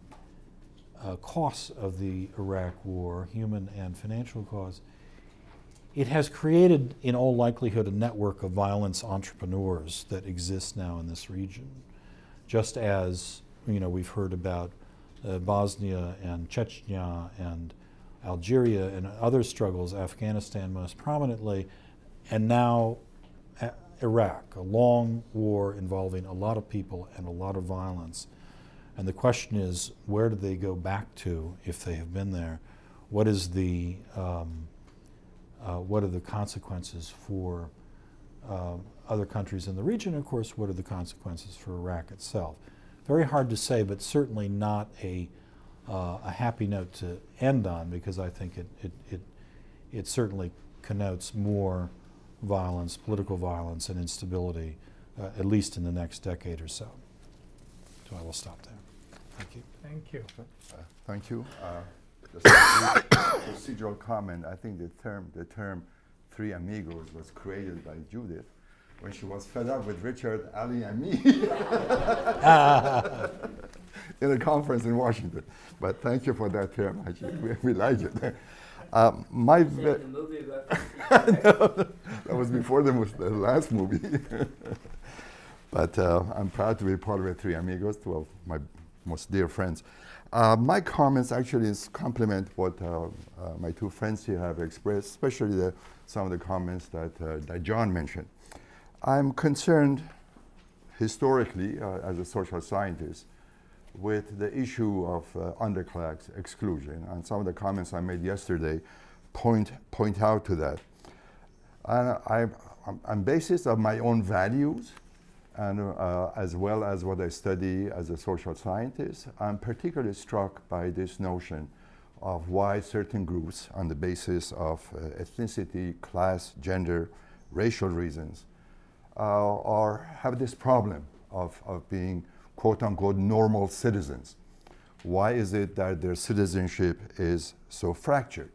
uh, costs of the Iraq War, human and financial costs it has created, in all likelihood, a network of violence entrepreneurs that exists now in this region. Just as you know, we've heard about uh, Bosnia and Chechnya and Algeria and other struggles, Afghanistan most prominently, and now uh, Iraq, a long war involving a lot of people and a lot of violence. And the question is, where do they go back to if they have been there? What is the um, uh, what are the consequences for uh, other countries in the region, of course, what are the consequences for Iraq itself. Very hard to say, but certainly not a, uh, a happy note to end on because I think it, it, it, it certainly connotes more violence, political violence, and instability, uh, at least in the next decade or so. So I will stop there. Thank you. Thank you. Uh, thank you. Uh, procedural comment, I think the term, the term Three Amigos was created by Judith when she was fed up with Richard, Ali, and me in a conference in Washington. But thank you for that term, actually. We, we like it. Uh, my Say ve- the movie reference. that was before the, mo- the last movie. but uh, I'm proud to be part of the Three Amigos, two of my most dear friends. Uh, my comments actually is complement what uh, uh, my two friends here have expressed, especially the, some of the comments that, uh, that John mentioned. I'm concerned historically, uh, as a social scientist, with the issue of uh, underclass exclusion, and some of the comments I made yesterday point point out to that. And I'm basis of my own values, and uh, as well as what I study as a social scientist, I'm particularly struck by this notion of why certain groups, on the basis of uh, ethnicity, class, gender, racial reasons, uh, are have this problem of, of being quote unquote normal citizens. Why is it that their citizenship is so fractured?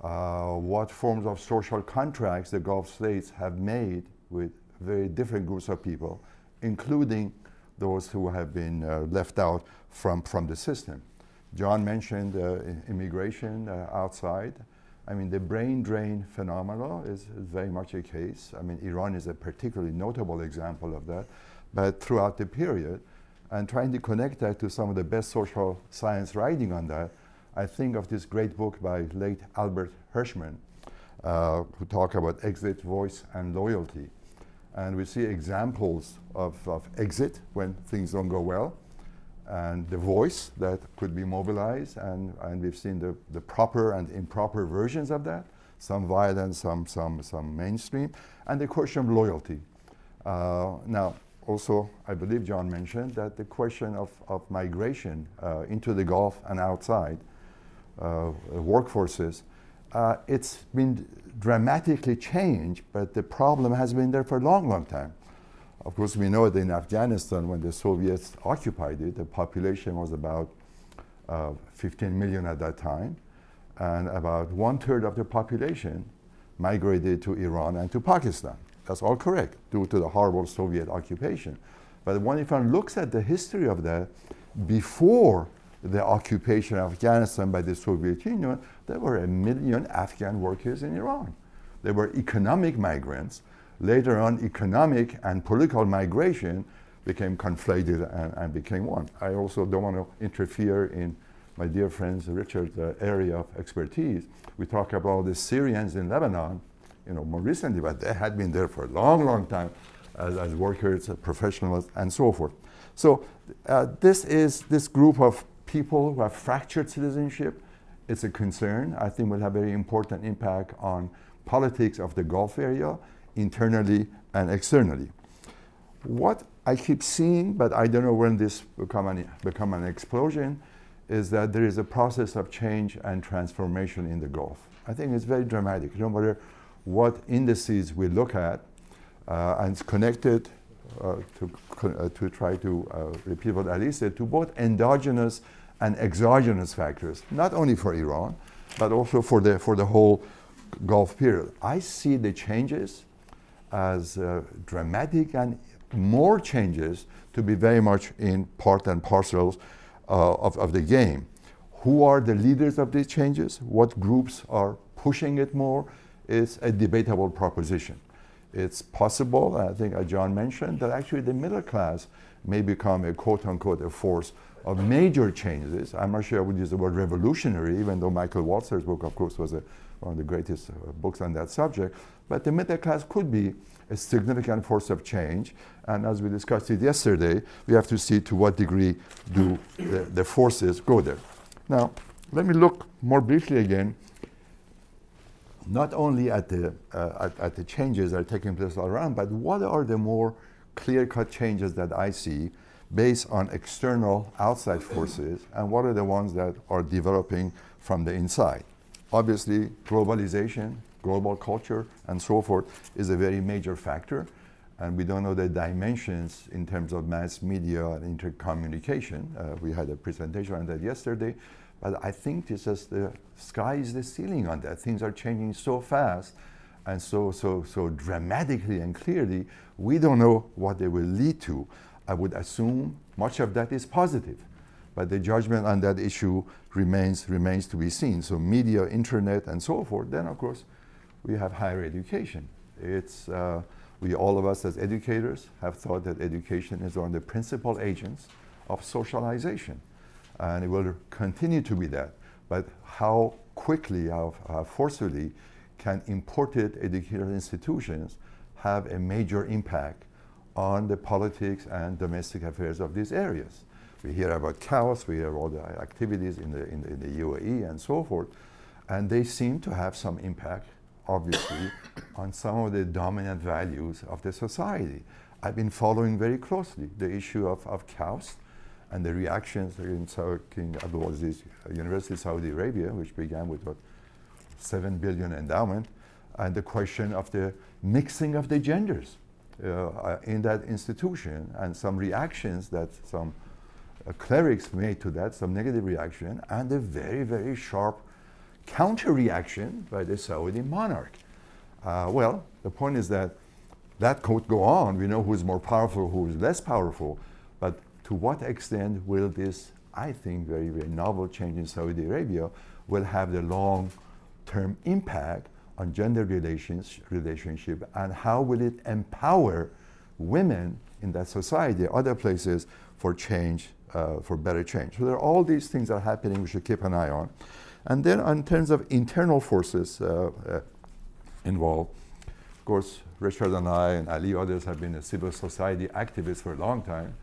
Uh, what forms of social contracts the Gulf states have made with very different groups of people, including those who have been uh, left out from, from the system. John mentioned uh, immigration uh, outside. I mean, the brain drain phenomenon is, very much a case. I mean, Iran is a particularly notable example of that. But throughout the period, and trying to connect that to some of the best social science writing on that, I think of this great book by late Albert Hirschman, uh, who talk about exit, voice, and loyalty. And we see examples of, of exit when things don't go well, and the voice that could be mobilized, and, and we've seen the, the proper and improper versions of that, some violent, some, some, some mainstream, and the question of loyalty. Uh, now, also, I believe John mentioned that the question of, of migration uh, into the Gulf and outside uh, workforces, uh, it's been dramatically changed, but the problem has been there for a long, long time. Of course, we know that in Afghanistan, when the Soviets occupied it, the population was about uh, 15 million at that time, and about one third of the population migrated to Iran and to Pakistan. That's all correct, due to the horrible Soviet occupation. But when if one looks at the history of that, before the occupation of Afghanistan by the Soviet Union, there were a million Afghan workers in Iran. They were economic migrants. Later on, economic and political migration became conflated and, and became one. I also don't want to interfere in my dear friend's Richard's uh, area of expertise. We talk about the Syrians in Lebanon, you know, more recently, but they had been there for a long, long time as, as workers, uh, professionals, and so forth. So uh, this is this group of people who have fractured citizenship. It's a concern. I think will have very important impact on politics of the Gulf area, internally and externally. What I keep seeing, but I don't know when this become an, become an explosion, is that there is a process of change and transformation in the Gulf. I think it's very dramatic. No matter what indices we look at, uh, and it's connected uh, to, uh, to try to repeat what Ali said, to both endogenous and exogenous factors, not only for Iran, but also for the, for the whole Gulf period. I see the changes as uh, dramatic and more changes to be very much in part and parcels uh, of, of the game. Who are the leaders of these changes? What groups are pushing it more? Is a debatable proposition. It's possible, I think uh, John mentioned, that actually the middle class may become a quote unquote a force of major changes. I'm not sure I would use the word revolutionary, even though Michael Walzer's book, of course, was a, one of the greatest uh, books on that subject. But the middle class could be a significant force of change. And as we discussed it yesterday, we have to see to what degree do the, the forces go there. Now, let me look more briefly again, not only at the, uh, at, at the changes that are taking place all around, but what are the more clear-cut changes that I see based on external outside forces, and what are the ones that are developing from the inside? Obviously, globalization, global culture, and so forth is a very major factor, and we don't know the dimensions in terms of mass media and intercommunication. Uh, we had a presentation on that yesterday, but I think this is the sky is the ceiling on that. Things are changing so fast and so so so dramatically and clearly. We don't know what they will lead to. I would assume much of that is positive, but the judgment on that issue remains, remains to be seen. So media, internet, and so forth. Then, of course, we have higher education. It's, uh, we, all of us as educators, have thought that education is one of the principal agents of socialization. And it will continue to be that. But how quickly, how, how forcefully can imported educational institutions have a major impact on the politics and domestic affairs of these areas? We hear about KAUST, we hear all the activities in the, in the, in the UAE and so forth, and they seem to have some impact, obviously, on some of the dominant values of the society. I've been following very closely the issue of, of KAUST and the reactions in King Abdulaziz University, Saudi Arabia, which began with what, 7 billion endowment, and the question of the mixing of the genders uh, in that institution and some reactions that some uh, clerics made to that, some negative reaction, and a very, very sharp counter reaction by the Saudi monarch. Uh, well, the point is that that could go on. We know who is more powerful, who is less powerful, but to what extent will this, I think, very, very novel change in Saudi Arabia will have the long-term impact on gender relations, relationship and how will it empower women in that society, other places, for change uh, for better change. So there are all these things that are happening we should keep an eye on. And then in terms of internal forces uh, uh, involved, of course, Richard and I and Ali, others have been a civil society activists for a long time.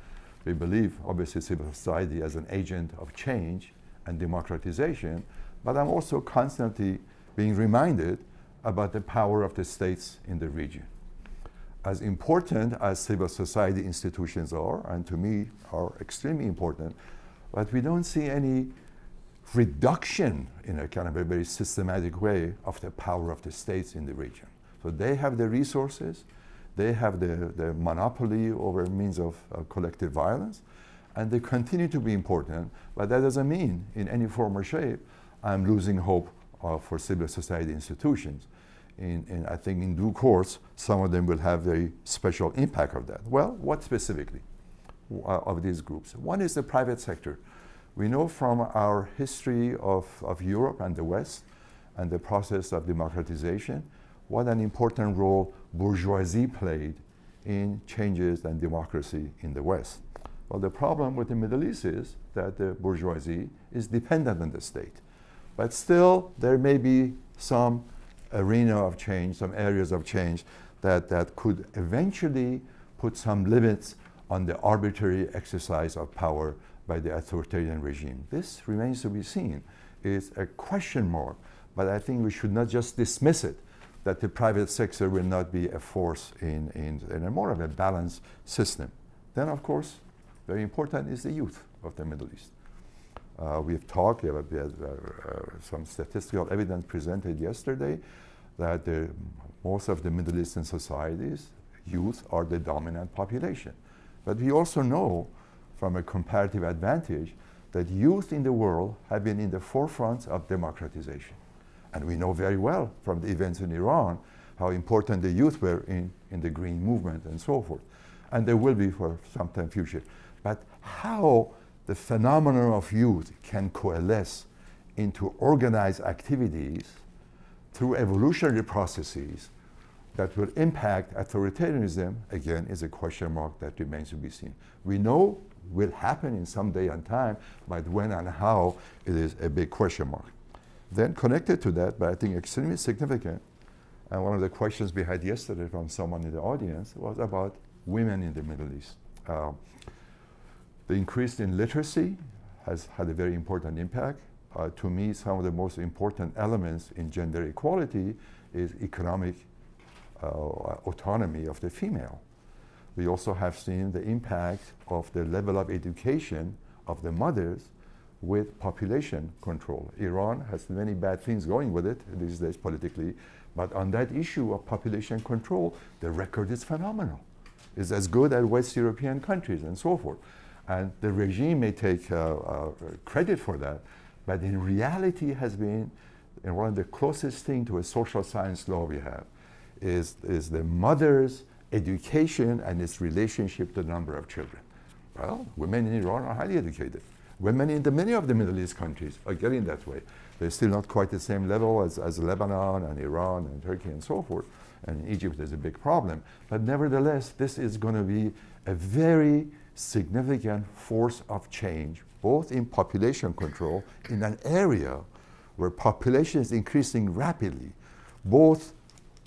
We believe, obviously, civil society as an agent of change and democratization, but I'm also constantly being reminded about the power of the states in the region as important as civil society institutions are, and to me are extremely important, but we don't see any reduction in a kind of a very systematic way of the power of the states in the region. So they have the resources, they have the, the monopoly over means of uh, collective violence, and they continue to be important, but that doesn't mean in any form or shape I'm losing hope uh, for civil society institutions in, I think in due course, some of them will have very special impact of that. Well, what specifically uh, of these groups? One is the private sector. We know from our history of, of Europe and the West and the process of democratization what an important role bourgeoisie played in changes and democracy in the West. Well, the problem with the Middle East is that the bourgeoisie is dependent on the state. But still, there may be some arena of change, some areas of change that, that could eventually put some limits on the arbitrary exercise of power by the authoritarian regime. This remains to be seen. It's a question mark, but I think we should not just dismiss it that the private sector will not be a force in, in, in a more of a balanced system. Then, of course, very important is the youth of the Middle East. Uh, we've talked, we have, we uh, some statistical evidence presented yesterday that the, most of the Middle Eastern societies, youth are the dominant population. But we also know from a comparative advantage that youth in the world have been in the forefront of democratization. And we know very well from the events in Iran how important the youth were in, in the green movement and so forth. And they will be for some time future. But how the phenomenon of youth can coalesce into organized activities through evolutionary processes that will impact authoritarianism, again, is a question mark that remains to be seen. We know will happen in some day and time, but when and how, it is a big question mark. Then connected to that, but I think extremely significant, and one of the questions we had yesterday from someone in the audience was about women in the Middle East. Uh, the increase in literacy has had a very important impact. Uh, to me, some of the most important elements in gender equality is economic uh, autonomy of the female. We also have seen the impact of the level of education of the mothers with population control. Iran has many bad things going with it these days politically, but on that issue of population control, the record is phenomenal. It's as good as West European countries and so forth. And the regime may take uh, uh, credit for that, but in reality has been one of the closest thing to a social science law we have is, is the mother's education and its relationship to the number of children. Well, women in Iran are highly educated. Women in the many of the Middle East countries are getting that way. They're still not quite the same level as, as Lebanon and Iran and Turkey and so forth. And Egypt, is a big problem. But nevertheless, this is going to be a very significant force of change, both in population control in an area where population is increasing rapidly, both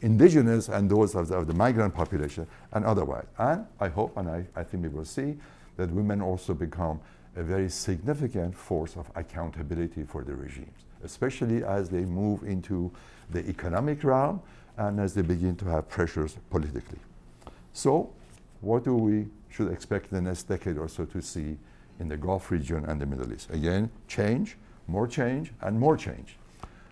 indigenous and those of the, of the, migrant population and otherwise. And I hope, and I, I think we will see, that women also become a very significant force of accountability for the regimes, especially as they move into the economic realm and as they begin to have pressures politically. So, what do we should expect the next decade or so to see in the Gulf region and the Middle East? Again, change, more change, and more change.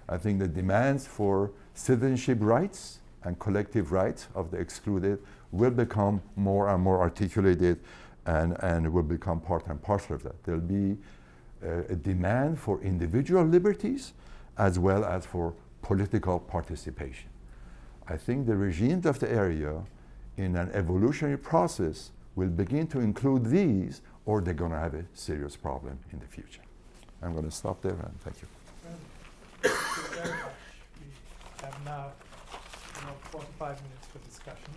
I think the demands for citizenship rights and collective rights of the excluded will become more and more articulated and, and will become part and parcel of that. There'll be a demand for individual liberties as well as for political participation. I think the regimes of the area in an evolutionary process will begin to include these or they're going to have a serious problem in the future. I'm going to stop there and thank you. Well, thank you very much. We have now you know, 45 minutes for discussion.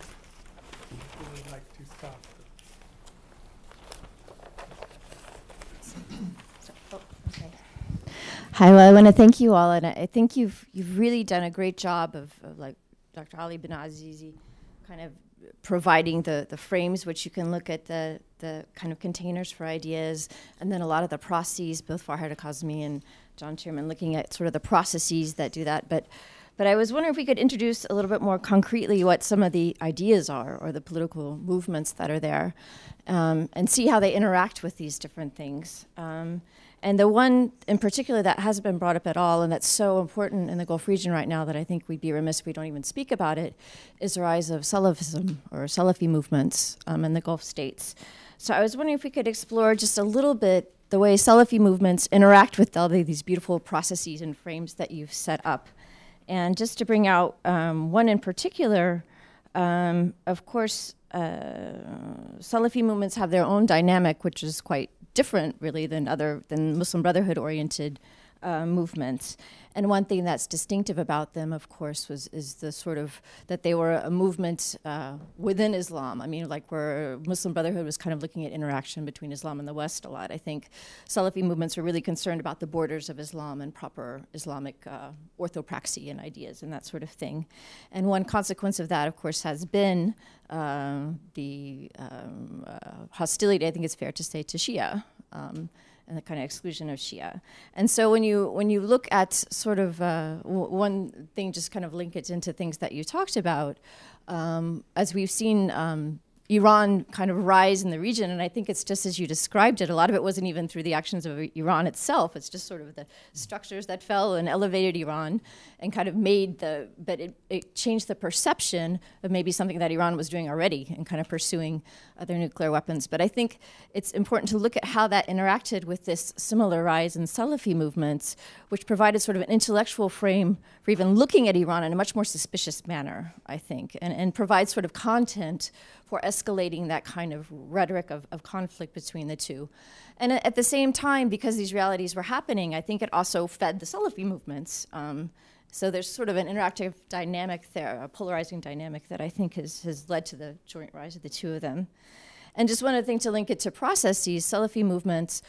Who would like to start? Oh, Hi, well, I want to thank you all, and I think you've you've really done a great job of, of like Dr. Ali Banuazizi, kind of providing the the frames which you can look at the the kind of containers for ideas, and then a lot of the processes, both Farhad Kazemi and John Tirman, looking at sort of the processes that do that, but. But I was wondering if we could introduce a little bit more concretely what some of the ideas are or the political movements that are there um, and see how they interact with these different things. Um, and the one in particular that hasn't been brought up at all and that's so important in the Gulf region right now that I think we'd be remiss if we don't even speak about it is the rise of Salafism or Salafi movements um, in the Gulf states. So I was wondering if we could explore just a little bit the way Salafi movements interact with all these beautiful processes and frames that you've set up. And just to bring out um, one in particular, um, of course, uh, Salafi movements have their own dynamic, which is quite different, really, than other than Muslim Brotherhood oriented uh, movements. And one thing that's distinctive about them, of course, was is the sort of that they were a movement uh, within Islam. I mean, like where Muslim Brotherhood was kind of looking at interaction between Islam and the West a lot. I think Salafi movements are really concerned about the borders of Islam and proper Islamic uh, orthopraxy and ideas and that sort of thing. And one consequence of that, of course, has been uh, the um, uh, hostility. I think it's fair to say to Shia. Um, and the kind of exclusion of Shia. And so when you when you look at sort of uh, one thing, just kind of link it into things that you talked about, um, as we've seen um, Iran kind of rise in the region. And I think it's just as you described it. A lot of it wasn't even through the actions of Iran itself. It's just sort of the structures that fell and elevated Iran and kind of made the, but it, it changed the perception of maybe something that Iran was doing already and kind of pursuing other nuclear weapons. But I think it's important to look at how that interacted with this similar rise in Salafi movements, which provided sort of an intellectual frame for even looking at Iran in a much more suspicious manner, I think, and, and provides sort of content for escalating that kind of rhetoric of, of conflict between the two. And at the same time, because these realities were happening, I think it also fed the Salafi movements. Um, so there's sort of an interactive dynamic there, a polarizing dynamic that I think has, has led to the joint rise of the two of them. And just one other thing to link it to processes, Salafi movements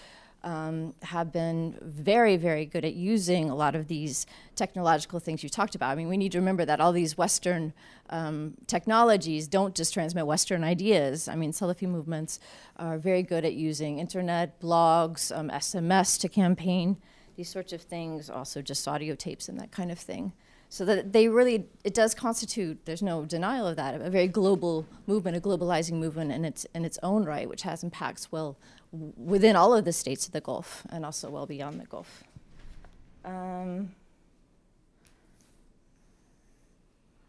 um, have been very, very good at using a lot of these technological things you talked about. I mean, we need to remember that all these Western um, technologies don't just transmit Western ideas. I mean, Salafi movements are very good at using internet, blogs, um, SMS to campaign, these sorts of things, also just audio tapes and that kind of thing. So that they really, it does constitute, there's no denial of that, a very global movement, a globalizing movement in its, in its own right, which has impacts well within all of the states of the Gulf and also well beyond the Gulf. Um,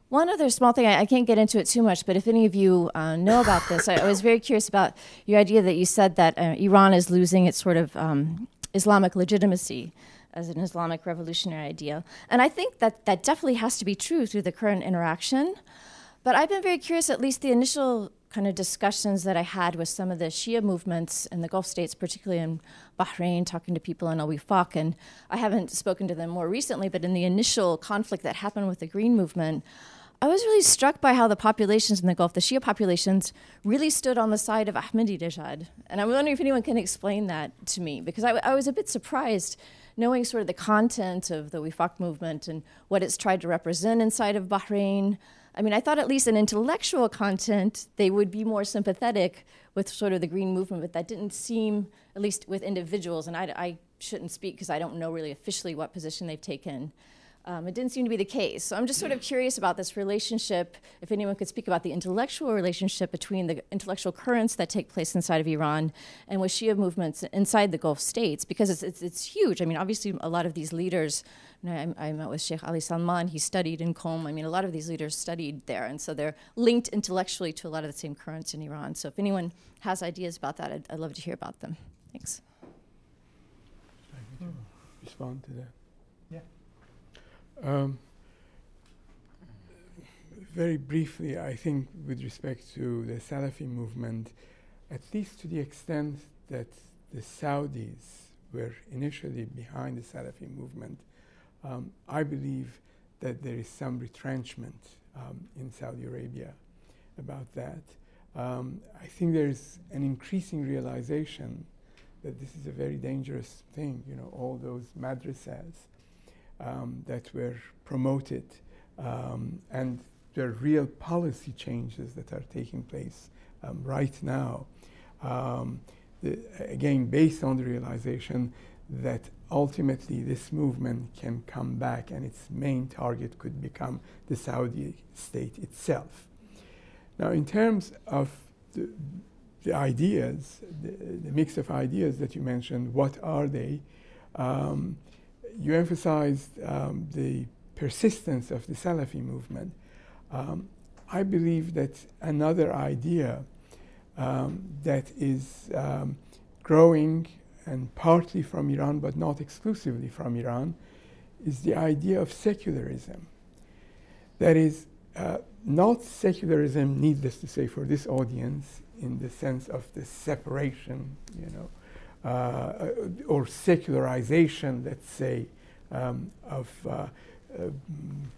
one other small thing, I, I, can't get into it too much, but if any of you uh, know about this, I, I, was very curious about your idea that you said that uh, Iran is losing its sort of um, Islamic legitimacy as an Islamic revolutionary idea. And I think that that definitely has to be true through the current interaction. But I've been very curious, at least the initial kind of discussions that I had with some of the Shia movements in the Gulf states, particularly in Bahrain, talking to people in Al Wifaq. And I haven't spoken to them more recently, but in the initial conflict that happened with the Green Movement, I was really struck by how the populations in the Gulf, the Shia populations, really stood on the side of Ahmadinejad. And I'm wondering if anyone can explain that to me, because I, I was a bit surprised knowing sort of the content of the Wifaq movement and what it's tried to represent inside of Bahrain. I mean, I thought at least in intellectual content, they would be more sympathetic with sort of the green movement, but that didn't seem, at least with individuals, and I, I shouldn't speak because I don't know really officially what position they've taken. Um, it didn't seem to be the case. So I'm just sort of curious about this relationship, if anyone could speak about the intellectual relationship between the intellectual currents that take place inside of Iran and with Shia movements inside the Gulf states, because it's, it's, it's huge. I mean, obviously, a lot of these leaders, you know, I, I, met with Sheikh Ali Salman, he studied in Qom. I mean, a lot of these leaders studied there, and so they're linked intellectually to a lot of the same currents in Iran. So if anyone has ideas about that, I'd, I'd love to hear about them. Thanks. Respond to that. Um, very briefly, I think, with respect to the Salafi movement, at least to the extent that the Saudis were initially behind the Salafi movement, um, I believe that there is some retrenchment um, in Saudi Arabia about that. Um, I think there's an increasing realization that this is a very dangerous thing. You know, all those madrasas um, that were promoted um, and the real policy changes that are taking place um, right now. Um, the, again, based on the realization that ultimately this movement can come back and its main target could become the Saudi state itself. Now, in terms of the, the ideas, the, the, mix of ideas that you mentioned, what are they? Um, you emphasized um, the persistence of the Salafi movement. Um, I believe that another idea um, that is um, growing and partly from Iran, but not exclusively from Iran, is the idea of secularism. That is, uh, not secularism, needless to say, for this audience, in the sense of the separation, you know, or secularization, let's say, um, of uh, uh,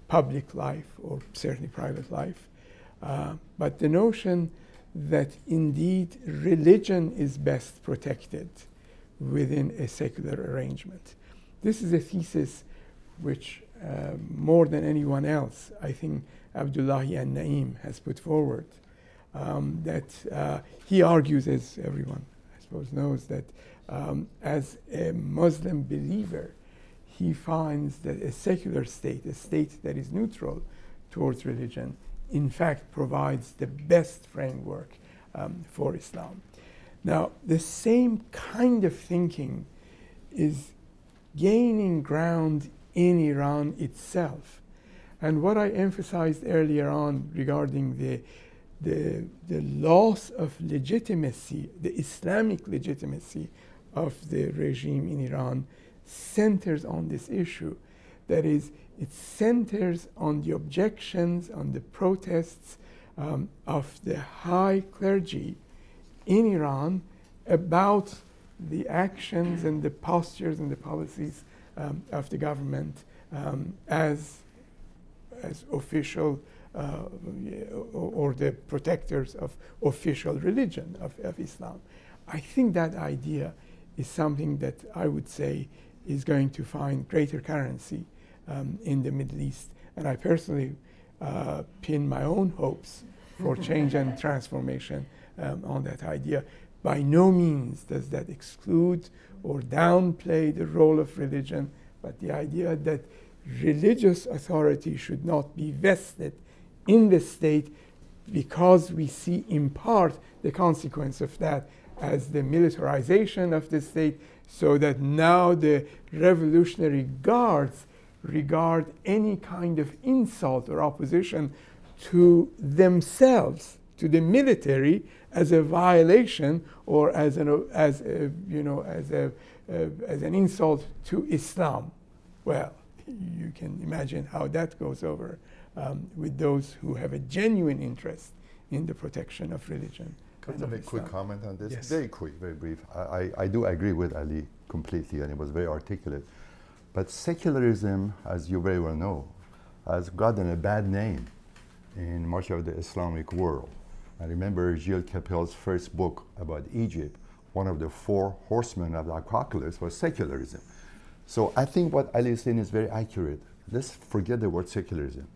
public life or certainly private life. Uh, but the notion that indeed religion is best protected within a secular arrangement. This is a thesis which, uh, more than anyone else, I think Abdullahi an-Na'im has put forward. Um, that uh, he argues, as everyone I suppose knows, that um, as a Muslim believer, he finds that a secular state, a state that is neutral towards religion, in fact provides the best framework um, for Islam. Now, the same kind of thinking is gaining ground in Iran itself. And what I emphasized earlier on regarding the the, the loss of legitimacy, the Islamic legitimacy of the regime in Iran centers on this issue. That is, it centers on the objections, on the protests um, of the high clergy in Iran about the actions and the postures and the policies um, of the government um, as, as official uh, or, the protectors of official religion of, of Islam. I think that idea is something that I would say is going to find greater currency um, in the Middle East. And I personally uh, pin my own hopes for change and transformation um, on that idea. By no means does that exclude or downplay the role of religion, but the idea that religious authority should not be vested in the state because we see in part the consequence of that as the militarization of the state so that now the Revolutionary Guards regard any kind of insult or opposition to themselves, to the military, as a violation or as an, as a, you know, as, a, uh, as an insult to Islam. Well, you can imagine how that goes over um, with those who have a genuine interest in the protection of religion. And of make a quick comment on this? Yes. Very quick, very brief. I, I, I do agree with Ali completely, and it was very articulate. But secularism, as you very well know, has gotten a bad name in much of the Islamic world. I remember Gilles Kepel's first book about Egypt, one of the four horsemen of the apocalypse was secularism. So I think what Ali is saying is very accurate. Let's forget the word secularism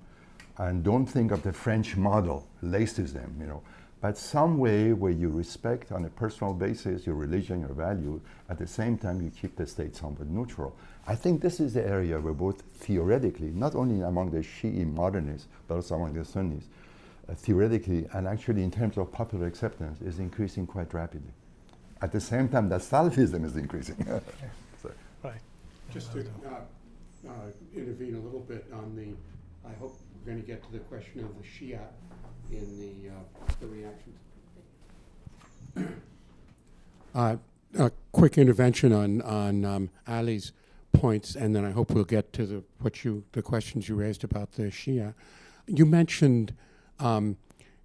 and don't think of the French model, laicism, you know, but some way where you respect on a personal basis your religion, your value, at the same time you keep the state somewhat neutral. I think this is the area where both theoretically, not only among the Shi'i modernists, but also among the Sunnis, uh, theoretically and actually in terms of popular acceptance is increasing quite rapidly. At the same time that Salafism is increasing. So- Right. Just to uh, uh, intervene a little bit on the, I hope we're going to get to the question of the Shia in the, uh, the reactions. Uh, A quick intervention on, on um, Ali's points, and then I hope we'll get to the, what you, the questions you raised about the Shia. You mentioned um,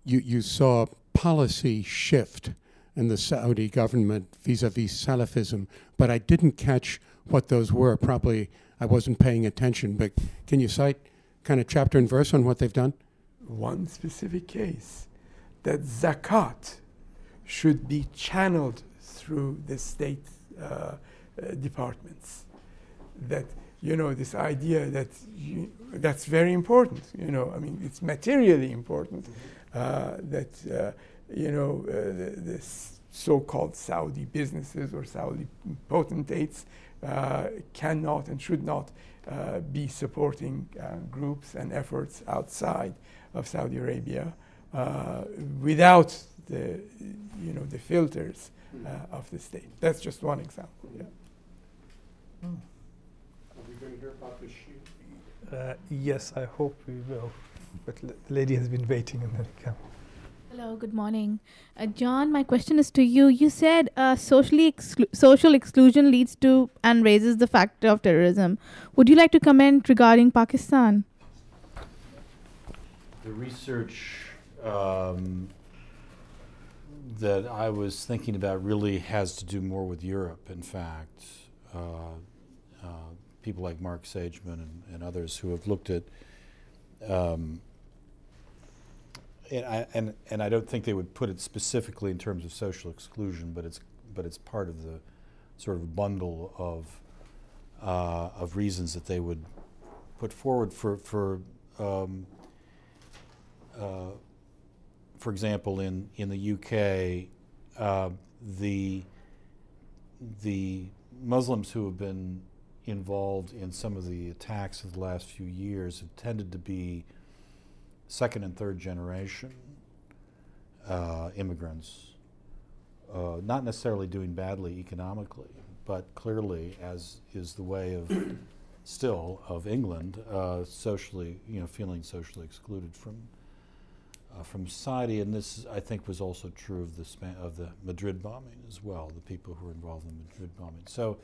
you, you saw policy shift in the Saudi government vis-a-vis Salafism, but I didn't catch what those were. Probably I wasn't paying attention, but can you cite kind of chapter and verse on what they've done? One specific case that zakat should be channeled through the state uh, uh, departments. That you know this idea that you, that's very important. You know, I mean, it's materially important uh, that uh, you know uh, the, the so-called Saudi businesses or Saudi potentates uh, cannot and should not be supporting groups and efforts outside of Saudi Arabia uh, without the you know the filters uh, of the state. That's just one example. Yeah. Are we going to hear about the Shia? Uh, yes, I hope we will. But l- the lady has been waiting and then come. Hello, good morning. Uh, John, my question is to you. You said uh, socially exclu- social exclusion leads to and raises the factor of terrorism. Would you like to comment regarding Pakistan? The research um, that I was thinking about really has to do more with Europe, in fact. Uh, uh, people like Mark Sageman and, and others who have looked at, um, and, I, and, and I don't think they would put it specifically in terms of social exclusion, but it's, but it's part of the sort of bundle of, uh, of reasons that they would put forward for, for um, uh, for example, in, in the UK, uh, the, the Muslims who have been involved in some of the attacks of the last few years have tended to be second and third generation uh, immigrants, uh, not necessarily doing badly economically, but clearly, as is the way of still of England, uh, socially, you know, feeling socially excluded from uh, from society, and this I think was also true of the Spa- of the Madrid bombing as well. The people who were involved in the Madrid bombing. So,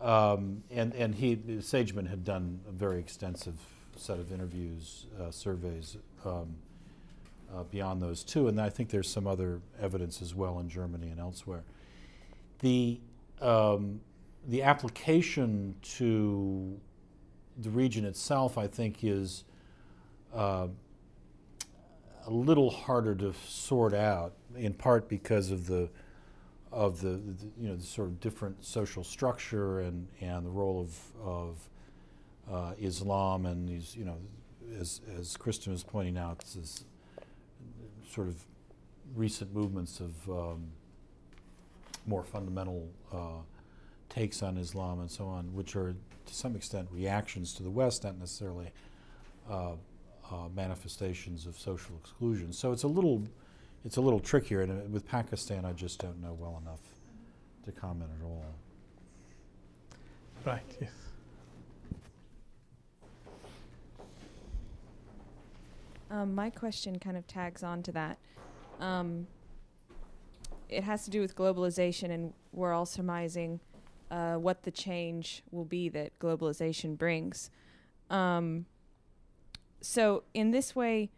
um, and and he Sageman had done a very extensive set of interviews, uh, surveys um, uh, beyond those two, and I think there's some other evidence as well in Germany and elsewhere. The um, the application to the region itself, I think, is uh, a little harder to sort out, in part because of the of the, the you know the sort of different social structure and, and the role of of uh, Islam and these you know as as Kristen was pointing out this sort of recent movements of um, more fundamental uh, takes on Islam and so on, which are to some extent reactions to the West, not necessarily uh, uh, manifestations of social exclusion. So it's a little, it's a little trickier. And uh, with Pakistan, I just don't know well enough to comment at all. Right, yes. Um, my question kind of tags on to that. Um, it has to do with globalization, and we're all surmising uh, what the change will be that globalization brings. Um, so, in this way,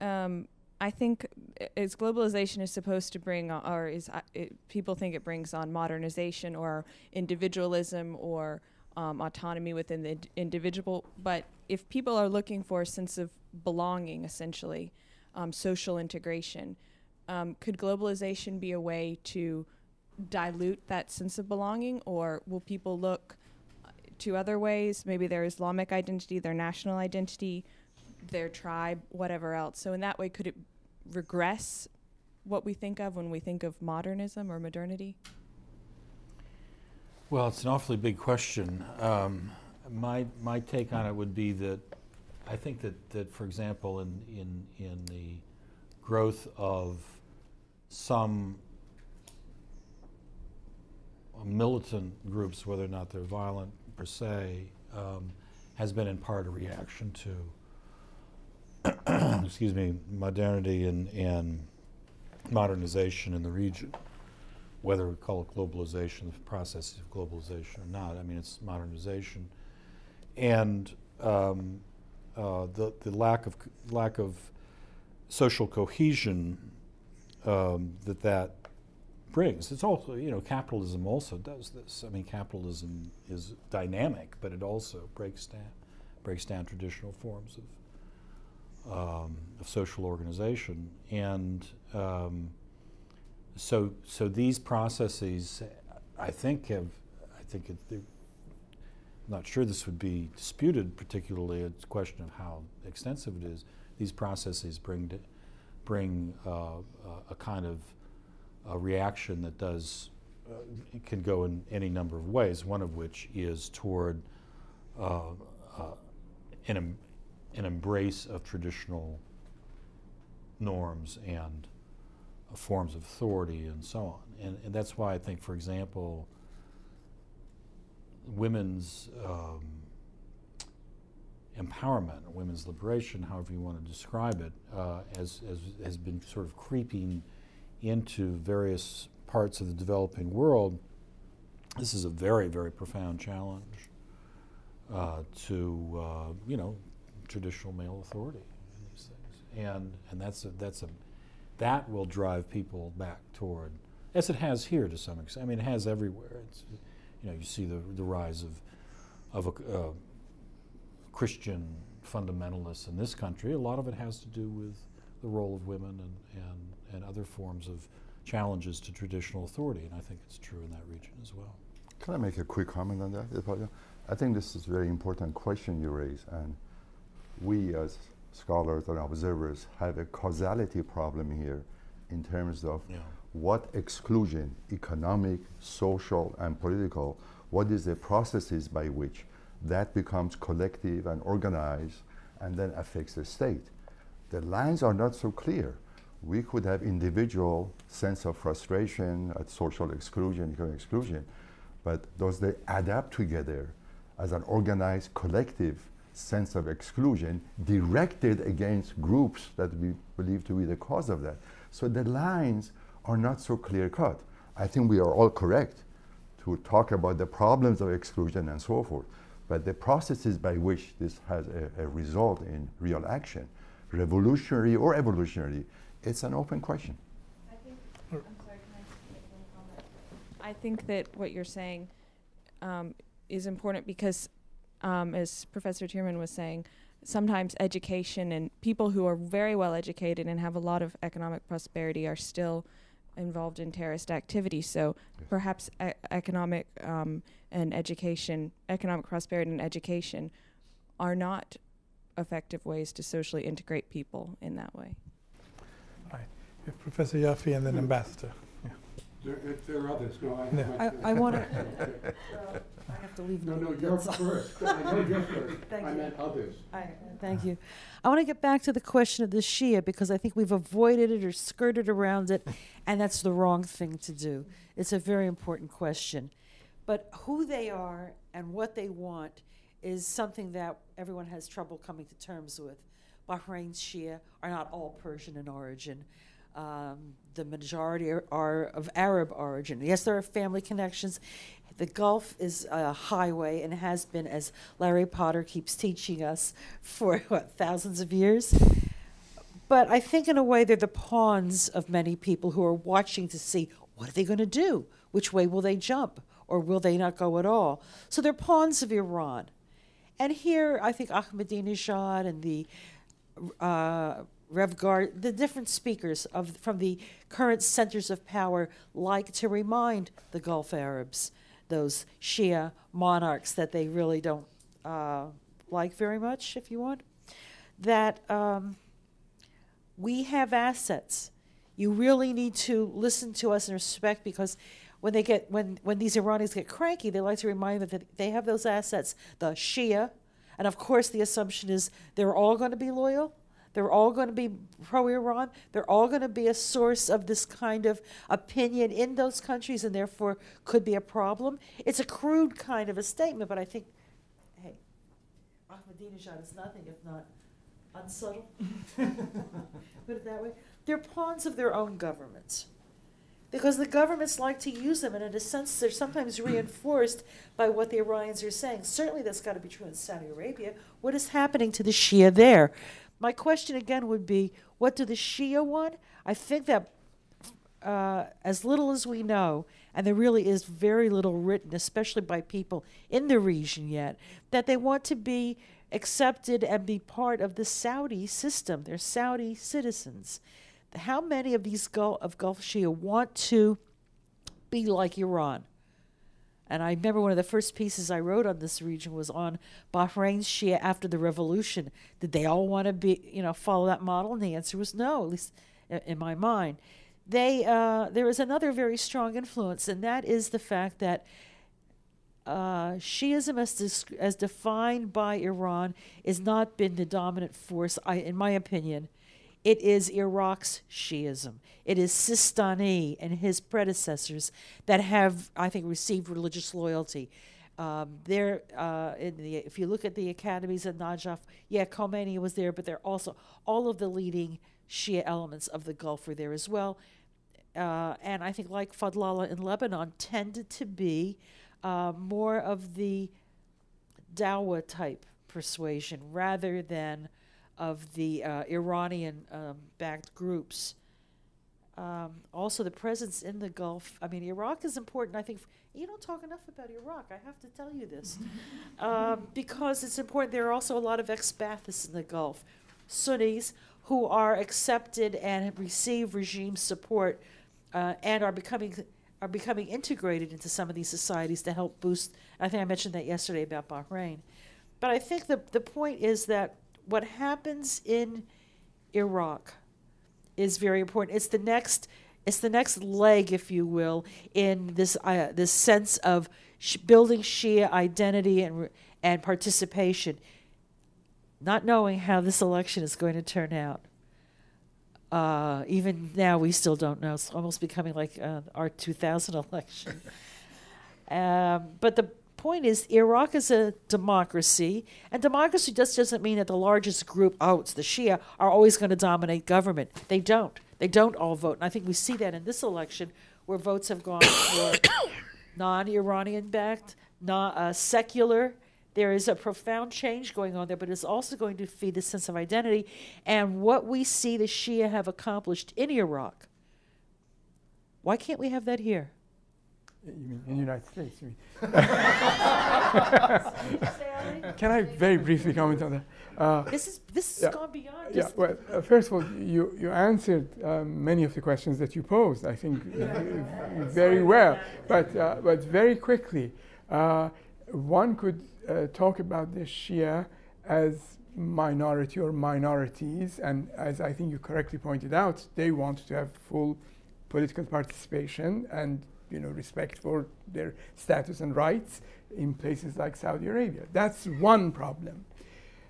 um, I think as globalization is supposed to bring, or is uh, it, people think it brings on modernization or individualism or um, autonomy within the ind- individual. But if people are looking for a sense of belonging, essentially, um, social integration, um, could globalization be a way to dilute that sense of belonging, or will people look uh, to other ways? Maybe their Islamic identity, their national identity, their tribe, whatever else. So in that way, could it regress what we think of when we think of modernism or modernity? Well, it's an awfully big question. Um, my, my take on it would be that I think that, that for example, in, in, in the growth of some militant groups, whether or not they're violent per se, um, has been in part a reaction to, excuse me, modernity and, and modernization in the region whether we call it globalization, the process of globalization or not. I mean, it's modernization, and um, uh, the the lack of lack of social cohesion um, that that brings. It's also you know capitalism also does this. I mean, capitalism is dynamic, but it also breaks down breaks down traditional forms of um, of social organization and. Um, so, so these processes, I think, have, I think it, I'm not sure this would be disputed particularly. It's a question of how extensive it is. These processes bring, to, bring uh, a kind of a reaction that does, uh, can go in any number of ways, one of which is toward uh, uh an, em- an embrace of traditional norms and forms of authority and so on. And, and that's why I think, for example, women's um, empowerment, women's liberation, however you want to describe it, uh, as, as has been sort of creeping into various parts of the developing world. This is a very, very profound challenge uh, to, uh, you know, traditional male authority in these things, and and that's a, that's a that will drive people back toward, as it has here to some extent. I mean, it has everywhere. It's, you know, you see the, the rise of, of a, uh, Christian fundamentalists in this country. A lot of it has to do with the role of women and, and, and other forms of challenges to traditional authority, and I think it's true in that region as well. Can I make a quick comment on that? I think this is a very important question you raise, and we as scholars and observers have a causality problem here in terms of Yeah. what exclusion, economic, social, and political, what is the processes by which that becomes collective and organized and then affects the state. The lines are not so clear. We could have individual sense of frustration at social exclusion, economic exclusion, but does they up together as an organized collective sense of exclusion directed against groups that we believe to be the cause of that. So the lines are not so clear cut. I think we are all correct to talk about the problems of exclusion and so forth. But the processes by which this has a, a result in real action, revolutionary or evolutionary, it's an open question. I think, sorry, I just make one comment? I think that what you're saying um, is important because, um, as Professor Tirman was saying, sometimes education and people who are very well educated and have a lot of economic prosperity are still involved in terrorist activity. So Yes. perhaps e- economic um, and education, economic prosperity and education are not effective ways to socially integrate people in that way. If Professor Yaphe and then Ambassador. There, if there are others, no, I. No. I, I want to, I have to leave. No, the no, room, you're that's all. first. I know you're first. Thank I you. meant others. I- uh, Thank you. I want to get back to the question of the Shia because I think we've avoided it or skirted around it, and that's the wrong thing to do. It's a very important question. But who they are and what they want is something that everyone has trouble coming to terms with. Bahrain's Shia are not all Persian in origin. Um, the majority are, are of Arab origin. Yes, there are family connections. The Gulf is a highway and has been, as Larry Potter keeps teaching us, for what, thousands of years? But I think, in a way, they're the pawns of many people who are watching to see what are they going to do? Which way will they jump? Or will they not go at all? So they're pawns of Iran. And here, I think Ahmadinejad and the uh, Revgard, the different speakers of, from the current centers of power like to remind the Gulf Arabs, those Shia monarchs that they really don't uh, like very much, if you want, that um, we have assets. You really need to listen to us and respect because when they get when when these Iranians get cranky, they like to remind them that they have those assets, the Shia, and of course the assumption is they're all going to be loyal. They're all going to be pro Iran. They're all going to be a source of this kind of opinion in those countries and therefore could be a problem. It's a crude kind of a statement, but I think, hey, Ahmadinejad is nothing if not unsubtle. Put it that way. They're pawns of their own governments. Because the governments like to use them, and in a sense, they're sometimes reinforced by what the Iranians are saying. Certainly, that's got to be true in Saudi Arabia. What is happening to the Shia there? My question again would be what do the Shia want? I think that uh, as little as we know, and there really is very little written, especially by people in the region yet, that they want to be accepted and be part of the Saudi system. They're Saudi citizens. How many of these Gulf, of Gulf Shia want to be like Iran? And I remember one of the first pieces I wrote on this region was on Bahrain's Shia after the revolution. Did they all want to be, you know, follow that model? And the answer was no, at least in my mind. They, uh, there is another very strong influence, and that is the fact that uh, Shiism, as, as defined by Iran, has not been the dominant force, I, in my opinion. It is Iraq's Shiism. It is Sistani and his predecessors that have, I think, received religious loyalty. Um, there, uh, in the, if you look at the academies of Najaf, yeah, Khomeini was there, but they're also all of the leading Shia elements of the Gulf were there as well. Uh, and I think, like Fadlallah in Lebanon, tended to be uh, more of the Dawa type persuasion rather than of the uh, Iranian um, backed groups. Um, also, the presence in the Gulf. I mean, Iraq is important. I think you don't talk enough about Iraq. I have to tell you this um, because it's important. There are also a lot of ex Baathists in the Gulf, Sunnis who are accepted and receive regime support uh, and are becoming are becoming integrated into some of these societies to help boost. I think I mentioned that yesterday about Bahrain. But I think the, the point is that what happens in Iraq is very important. It's the next it's the next leg, if you will, in this uh, this sense of sh- building Shia identity and and participation. Not knowing how this election is going to turn out. Uh, even now, we still don't know. It's almost becoming like uh, our 2000 election. um, but the point is, Iraq is a democracy, and democracy just doesn't mean that the largest group, oh, it's the Shia, are always going to dominate government. They don't. They don't all vote. And I think we see that in this election, where votes have gone for non Iranian backed, non uh, secular there is a profound change going on there, but it's also going to feed the sense of identity and what we see the Shia have accomplished in Iraq. Why can't we have that here? You mean in the United States? Can I very briefly comment on that? Uh, this is this yeah, has gone beyond. Yeah. Well, uh, first of all, you you answered um, many of the questions that you posed. I think very well, but uh, but very quickly, uh, one could uh, talk about the Shia as minority or minorities, and as I think you correctly pointed out, they want to have full political participation and you know respect for their status and rights in places like Saudi Arabia. That's one problem.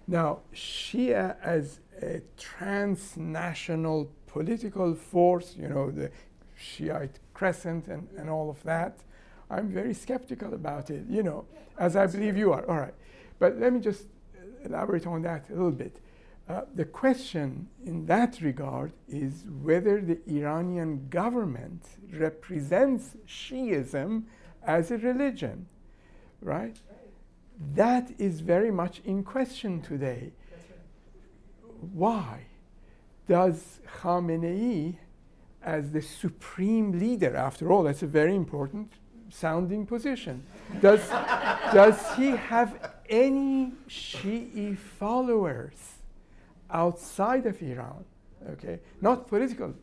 Now, Shia as a transnational political force, you know, the Shiite crescent and, and all of that, I'm very skeptical about it, you know, as I believe you are. All right. But let me just elaborate on that a little bit. Uh, the question in that regard is whether the Iranian government represents Shiism as a religion, right? That is very much in question today. Why? does Khamenei, as the supreme leader, after all, that's a very important sounding position, does, does he have any Shi'i followers outside of Iran? Okay, not political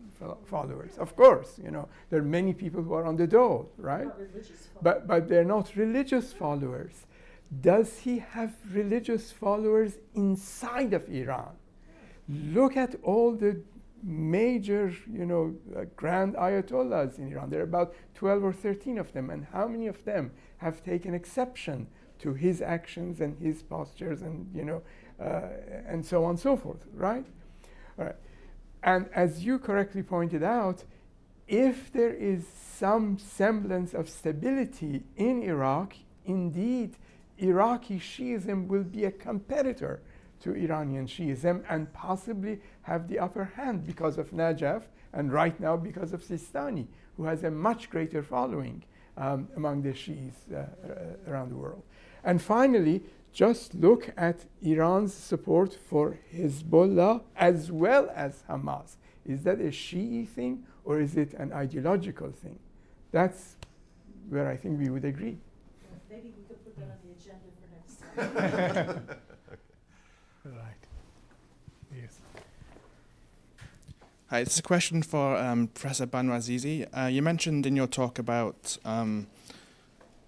followers, of course. You know, there are many people who are on the dole, right? But but they're not religious followers. Does he have religious followers inside of Iran? Look at all the major, you know, uh, grand ayatollahs in Iran. There are about 12 or 13 of them, and how many of them have taken exception to his actions and his postures, and you know, uh, and so on and so forth, right? All right. And as you correctly pointed out, if there is some semblance of stability in Iraq, indeed, Iraqi Shiism will be a competitor to Iranian Shiism and possibly have the upper hand because of Najaf and right now because of Sistani, who has a much greater following um, among the Shiis uh, around the world. And finally, just look at Iran's support for Hezbollah as well as Hamas. Is that a Shi'i thing or is it an ideological thing? That's where I think we would agree. Maybe we could put that on the agenda for next time. right. Yes. Hi, it's a question for um, Professor Banuazizi. Uh, you mentioned in your talk about um,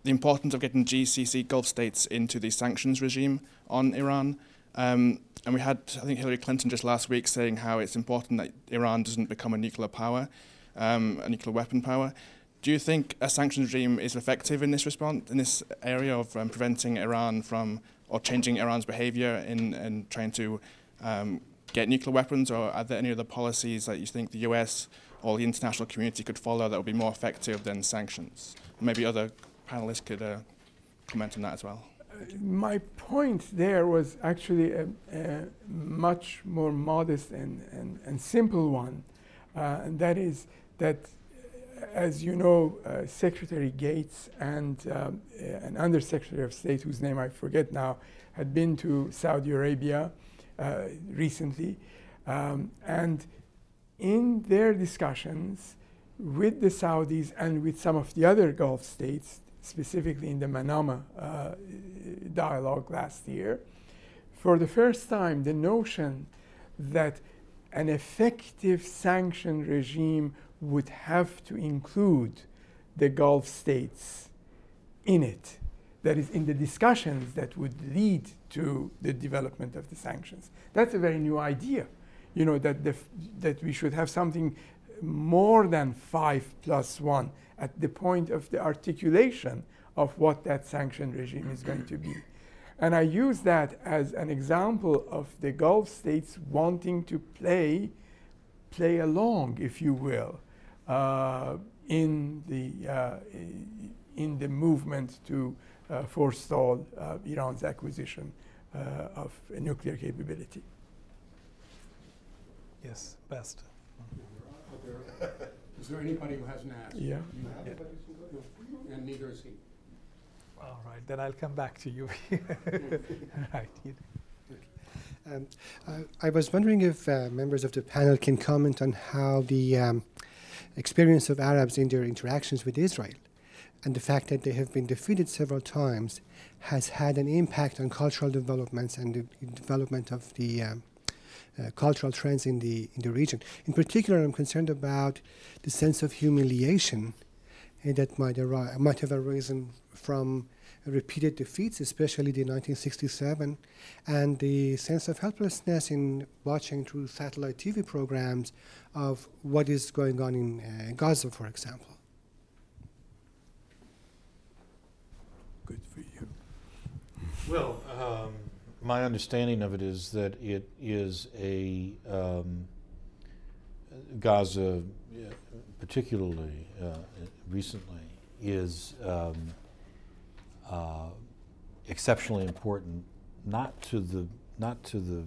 the importance of getting GCC Gulf states into the sanctions regime on Iran. Um, and we had, I think, Hillary Clinton just last week saying how it's important that Iran doesn't become a nuclear power, um, a nuclear weapon power. Do you think a sanctions regime is effective in this response, in this area of um, preventing Iran from, or changing Iran's behavior in, in trying to um, get nuclear weapons, or are there any other policies that you think the US or the international community could follow that would be more effective than sanctions? Maybe other panelists could uh, comment on that as well. my point there was actually a, a much more modest and, and, and simple one, uh, and that is that, as you know, uh, Secretary Gates and um, an Undersecretary of State, whose name I forget now, had been to Saudi Arabia uh, recently, um, and in their discussions with the Saudis and with some of the other Gulf states, specifically in the Manama uh, dialogue last year, for the first time, the notion that an effective sanction regime would have to include the Gulf states in it. That is, in the discussions that would lead to the development of the sanctions. That's a very new idea. You know, that, that we should have something more than five plus one at the point of the articulation of what that sanction regime is going to be. And I use that as an example of the Gulf states wanting to play, play along, if you will, uh, in, the, uh, in the movement to uh, forestall uh, Iran's acquisition uh, of nuclear capability. Yes, best. Is there anybody who hasn't asked? Yeah. Yeah. And neither is he. All right, then I'll come back to you. right. you- Um, I, I was wondering if uh, members of the panel can comment on how the um, experience of Arabs in their interactions with Israel and the fact that they have been defeated several times has had an impact on cultural developments and the development of the um, uh, cultural trends in the in the region. In particular, I'm concerned about the sense of humiliation uh, that might arise, might have arisen from repeated defeats, especially the 1967, and the sense of helplessness in watching through satellite TV programs of what is going on in uh, Gaza, for example. Good for you. Well, um, my understanding of it is that it is a um, Gaza, uh, particularly uh, recently, is um, uh, exceptionally important, not to the not to the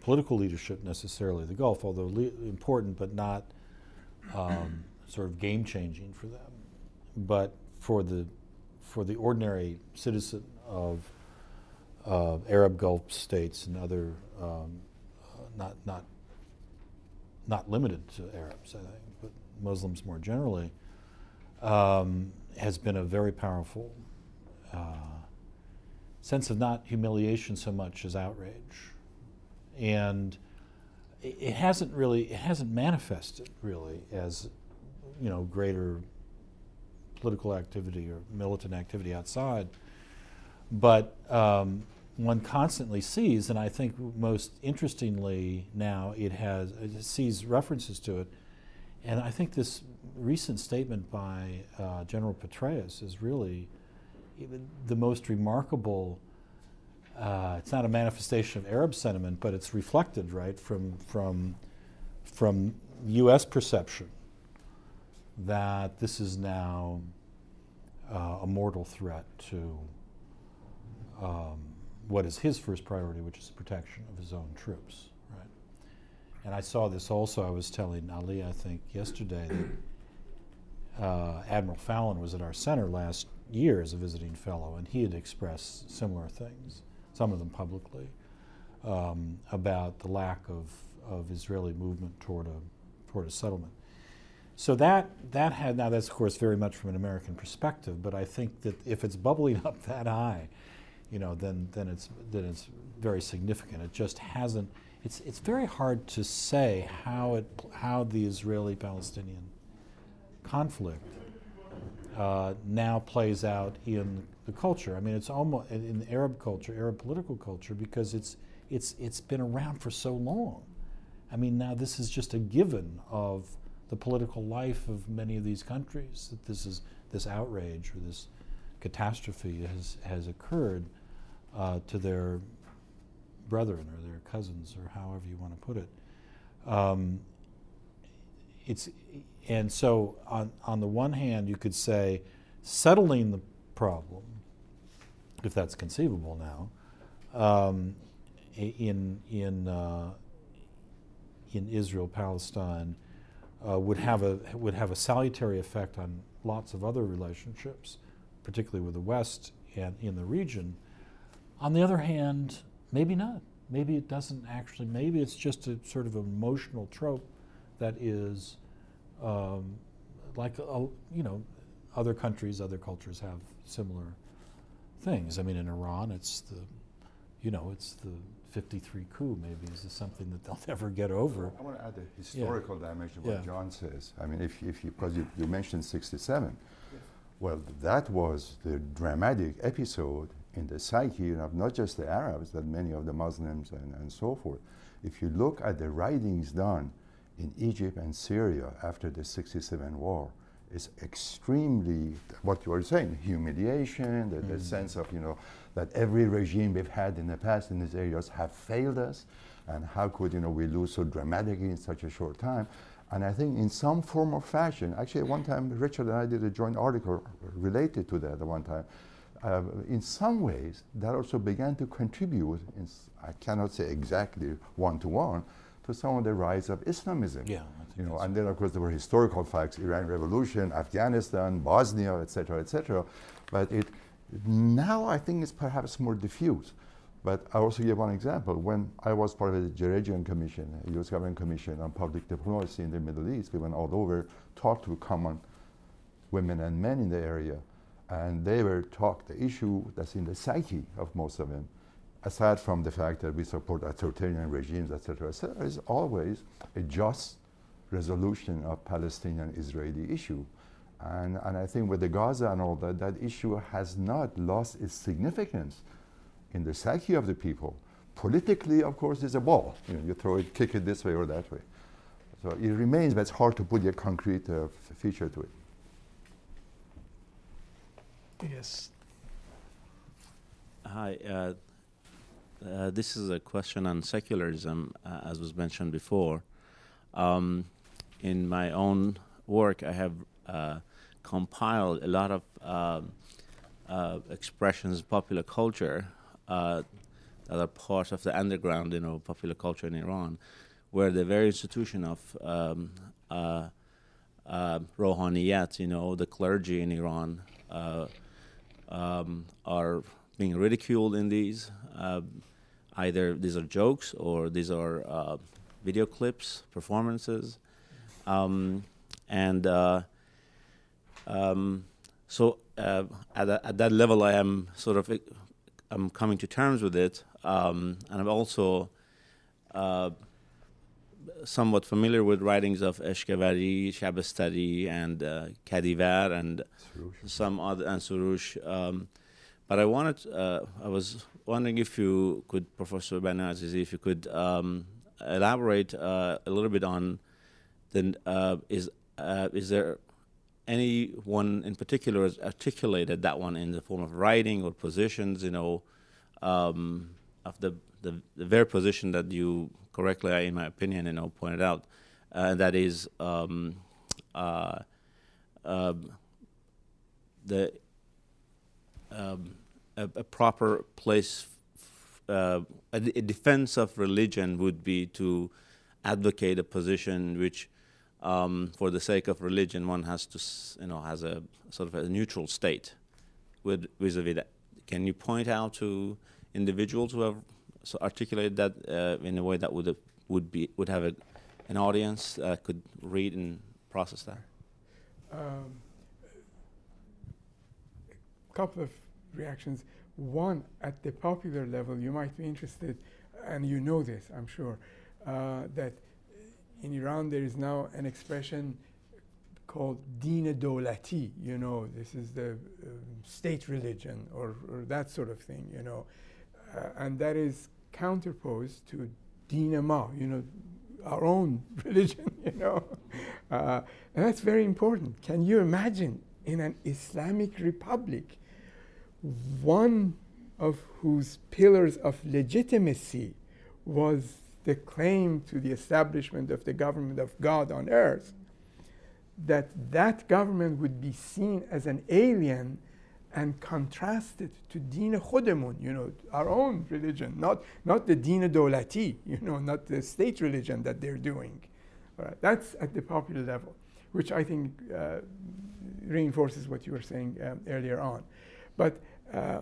political leadership necessarily the Gulf, although le- important but not um, sort of game changing for them, but for the for the ordinary citizen of uh, Arab Gulf states and other um, uh, not not not limited to Arabs, I think, but Muslims more generally, um, has been a very powerful uh, sense of not humiliation so much as outrage. And it, it hasn't really, it hasn't manifested really as, you know, greater political activity or militant activity outside. But um, one constantly sees, and I think most interestingly now it has it sees references to it, and I think this recent statement by uh, General Petraeus is really the most remarkable. Uh, it's not a manifestation of Arab sentiment, but it's reflected right from from from U.S. perception that this is now uh, a mortal threat to um, what is his first priority, which is the protection of his own troops. Right? And I saw this also. I was telling Ali, I think, yesterday that uh, Admiral Fallon was at our center last year as a visiting fellow, and he had expressed similar things, some of them publicly, um, about the lack of, of Israeli movement toward a, toward a settlement. So that that had now that's of course very much from an American perspective, but I think that if it's bubbling up that high, you know, then then it's then it's very significant. It just hasn't. It's it's very hard to say how it how the Israeli-Palestinian conflict uh, now plays out in the culture. I mean, it's almost in Arab culture, Arab political culture, because it's it's it's been around for so long. I mean, now this is just a given of the political life of many of these countries that this is this outrage or this catastrophe has has occurred uh, to their brethren or their cousins or however you want to put it. Um, it's and so on on the one hand you could say settling the problem, if that's conceivable now, um, in in uh, in Israel Palestine uh, would have a would have a salutary effect on lots of other relationships, particularly with the West and in the region. On the other hand, maybe not. Maybe it doesn't actually. Maybe it's just a sort of emotional trope that is um, like a, you know other countries, other cultures have similar things. I mean, in Iran, it's the you know it's the 53 coup maybe is something that they'll never get over. I want to add the historical yeah. dimension of what yeah. John says. I mean, if, if you, because you, you mentioned 67, yes. well, that was the dramatic episode in the psyche of not just the Arabs, but many of the Muslims and, and so forth. If you look at the writings done in Egypt and Syria after the 67 war, it's extremely what you were saying humiliation the, mm. the sense of you know that every regime we've had in the past in these areas have failed us, and how could you know we lose so dramatically in such a short time? And I think in some form or fashion, actually, one time Richard and I did a joint article related to that at one time. Uh, in some ways, that also began to contribute, I cannot say exactly one to one, to some of the rise of Islamism. Yeah, you know, and then of course there were historical facts: Iran Revolution, Afghanistan, Bosnia, etc., etc. But it now I think it's perhaps more diffuse. But I also give one example. When I was part of the Djerejian Commission, a U.S. government commission on public diplomacy in the Middle East, we went all over, talked to common women and men in the area, and they were talked the issue that's in the psyche of most of them, aside from the fact that we support authoritarian regimes, etc., etc., is always a just resolution of Palestinian-Israeli issue. And, and I think with the Gaza and all that, that issue has not lost its significance in the psyche of the people. Politically, of course, it's a ball. You, know, you throw it, kick it this way or that way. So it remains, but it's hard to put a concrete uh, feature to it. Yes. Hi. Uh, uh, this is a question on secularism, uh, as was mentioned before. Um, in my own work, I have uh, compiled a lot of um, uh, expressions of popular culture uh, that are part of the underground, you know, popular culture in Iran, where the very institution of um, you know, the clergy in Iran, um, are being ridiculed in these. Uh, either these are jokes or these are video clips, performances, um, and uh, um, so uh, at, a, at that level, I am sort of I'm coming to terms with it, um, and I'm also uh, somewhat familiar with writings of Eshkevari, Shabestari, and uh, Kadivar, and Soroush. some other and Soroush. Um, but I wanted, uh, I was wondering if you could, Professor Banuazizi, if you could um, elaborate uh, a little bit on then uh, is uh, is there anyone in particular has articulated that one in the form of writing or positions, you know, um, of the, the, the very position that you correctly, in my opinion, you know, pointed out, uh, that is um, uh, uh, the um, a, a, proper place, uh, a, a, defense of religion would be to advocate a position which, um, for the sake of religion, one has to, you know, has a sort of a neutral state with vis-a-vis that. Can you point out to individuals who have so articulated that uh, in a way that would have, would be would have a, an audience uh, could read and process that? A um, couple of reactions. One, at the popular level, you might be interested, and you know this, I'm sure, uh, that in Iran there is now an expression called Deen Dolati, you know, this is the uh, state religion or, or, that sort of thing, you know, uh, and that is counterposed to Deen Ma, you know, our own religion, you know, uh, that's very important. Can you imagine in an Islamic republic, one of whose pillars of legitimacy was the claim to the establishment of the government of God on earth, that that government would be seen as an alien and contrasted to Deen Khodemun, you know, our own religion, not, not the Deen Dolati, you know, not the state religion that they're doing. That's at the popular level, which I think uh, reinforces what you were saying um, earlier on. But uh,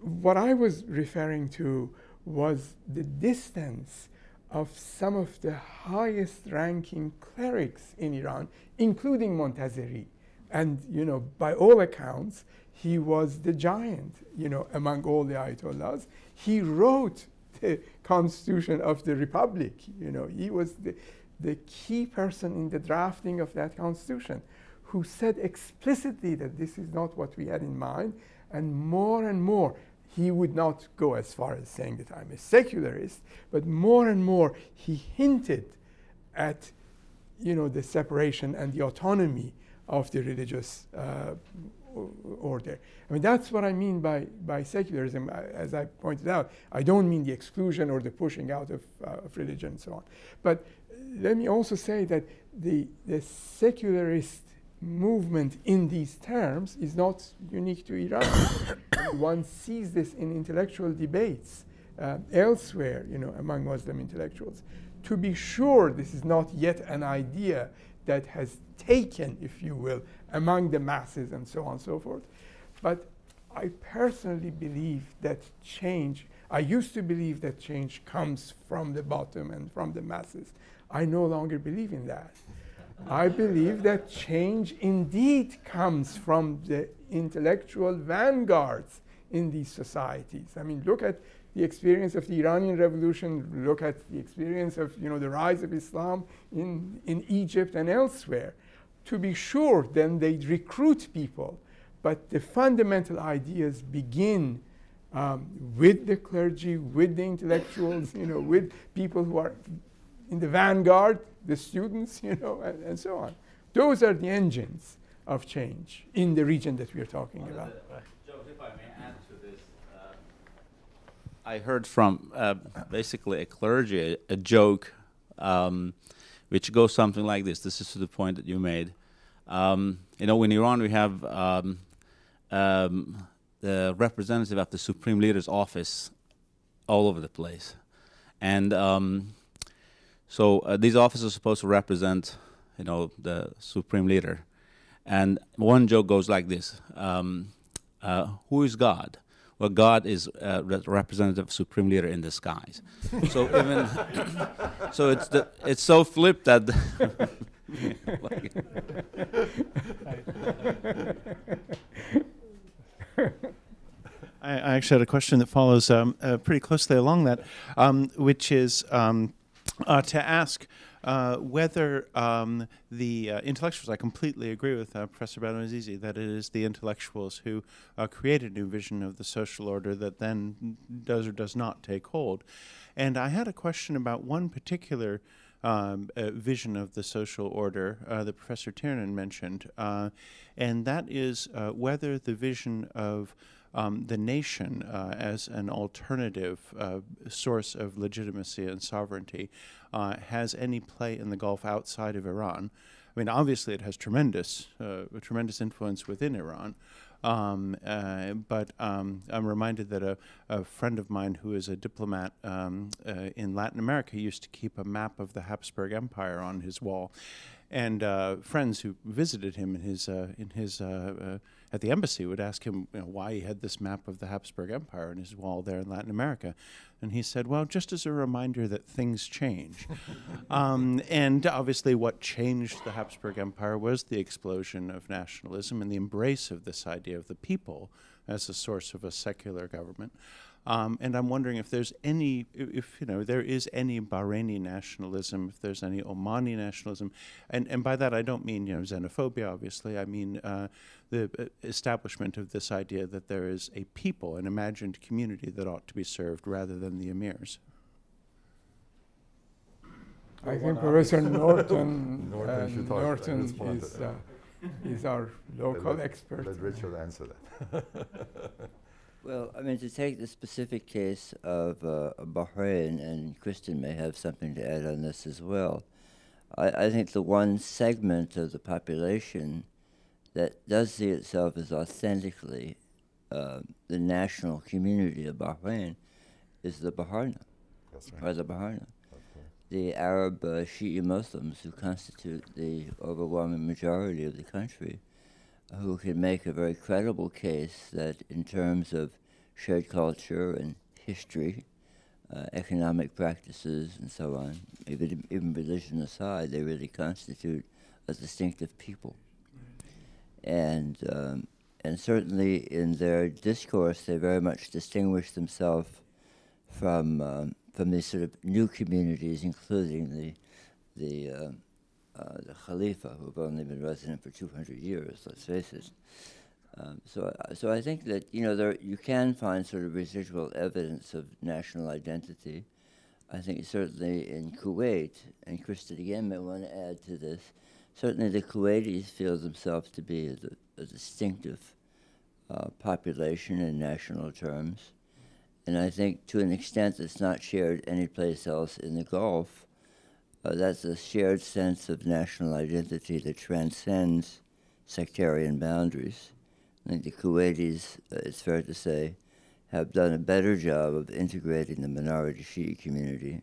what I was referring to was the distance of some of the highest ranking clerics in Iran, including Montazeri. And, you know, by all accounts, he was the giant, you know, among all the Ayatollahs. He wrote the constitution of the republic, you know, he was the, the key person in the drafting of that constitution who said explicitly that this is not what we had in mind. And more and more, he would not go as far as saying that I'm a secularist, but more and more he hinted at you know, the separation and the autonomy of the religious uh, order. I mean, that's what I mean by, by secularism. As I pointed out, I don't mean the exclusion or the pushing out of, uh, of religion and so on. But let me also say that the, the secularist movement in these terms is not unique to Iran. One sees this in intellectual debates uh, elsewhere, you know, among Muslim intellectuals. To be sure, this is not yet an idea that has taken, if you will, among the masses and so on and so forth. But I personally believe that change, I used to believe that change comes from the bottom and from the masses. I no longer believe in that. I believe that change indeed comes from the intellectual vanguards in these societies. I mean, look at the experience of the Iranian Revolution, look at the experience of you know, the rise of Islam in, in Egypt and elsewhere. To be sure, then they recruit people, but the fundamental ideas begin um, with the clergy, with the intellectuals, you know, with people who are in the vanguard, the students, you know, and, and so on. Those are the engines of change in the region that we are talking about. if I may add to this, uh, I heard from uh, basically a clergy a, a joke, um, which goes something like this. This is to the point that you made. Um, you know, in Iran we have um, um the representative of the supreme leader's office all over the place, and um, so uh, these offices are supposed to represent, you know, the supreme leader. And one joke goes like this: um, uh, Who is God? Well, God is uh, representative supreme leader in disguise. so even so, it's the, it's so flipped that. I, I actually had a question that follows um, uh, pretty closely along that, um, which is um, uh, to ask uh, whether um, the uh, intellectuals, I completely agree with uh, Professor Banuazizi that it is the intellectuals who uh, create a new vision of the social order that then does or does not take hold. And I had a question about one particular um, uh, vision of the social order uh, that Professor Tirman mentioned, and that is whether the vision of um, the nation uh, as an alternative uh, source of legitimacy and sovereignty has any play in the Gulf outside of Iran. I mean, obviously, it has tremendous, tremendous influence within Iran. Um, uh, but um, I'm reminded that a, a, friend of mine who is a diplomat um, uh, in Latin America used to keep a map of the Habsburg Empire on his wall. And uh, friends who visited him in his, uh, in his uh, uh, at the embassy would ask him you know, why he had this map of the Habsburg Empire on his wall there in Latin America. And he said, well, just as a reminder that things change. um, and obviously, what changed the Habsburg Empire was the explosion of nationalism and the embrace of this idea of the people as a source of a secular government. Um, and I'm wondering if there's any, if you know, there is any Bahraini nationalism, if there's any Omani nationalism, and and by that I don't mean you know xenophobia. Obviously, I mean uh, the uh, establishment of this idea that there is a people, an imagined community that ought to be served rather than the emirs. I think Professor Norton, Norton, uh, Norton is, uh, is our local let, expert. Let Richard answer that. well, I mean, to take the specific case of uh, Bahrain, and Kristen may have something to add on this as well. I, I think the one segment of the population that does see itself as authentically uh, the national community of Bahrain is the Baharna, right. or the Baharna, the Arab uh, Shi'i Muslims who constitute the overwhelming majority of the country, who can make a very credible case that in terms of shared culture and history, uh, economic practices, and so on, even, even religion aside, they really constitute a distinctive people. And um, and certainly in their discourse, they very much distinguish themselves from um, from these sort of new communities, including the the uh, uh, the Khalifa, who have only been resident for 200 years. Let's face it. Um, so, uh, so I think that you know there you can find sort of residual evidence of national identity. I think certainly in Kuwait, and Kristen again may want to add to this certainly the Kuwaitis feel themselves to be a, a distinctive uh, population in national terms. And I think to an extent that's not shared anyplace else in the Gulf, uh, that's a shared sense of national identity that transcends sectarian boundaries. I think the Kuwaitis, uh, it's fair to say, have done a better job of integrating the minority Shi'i community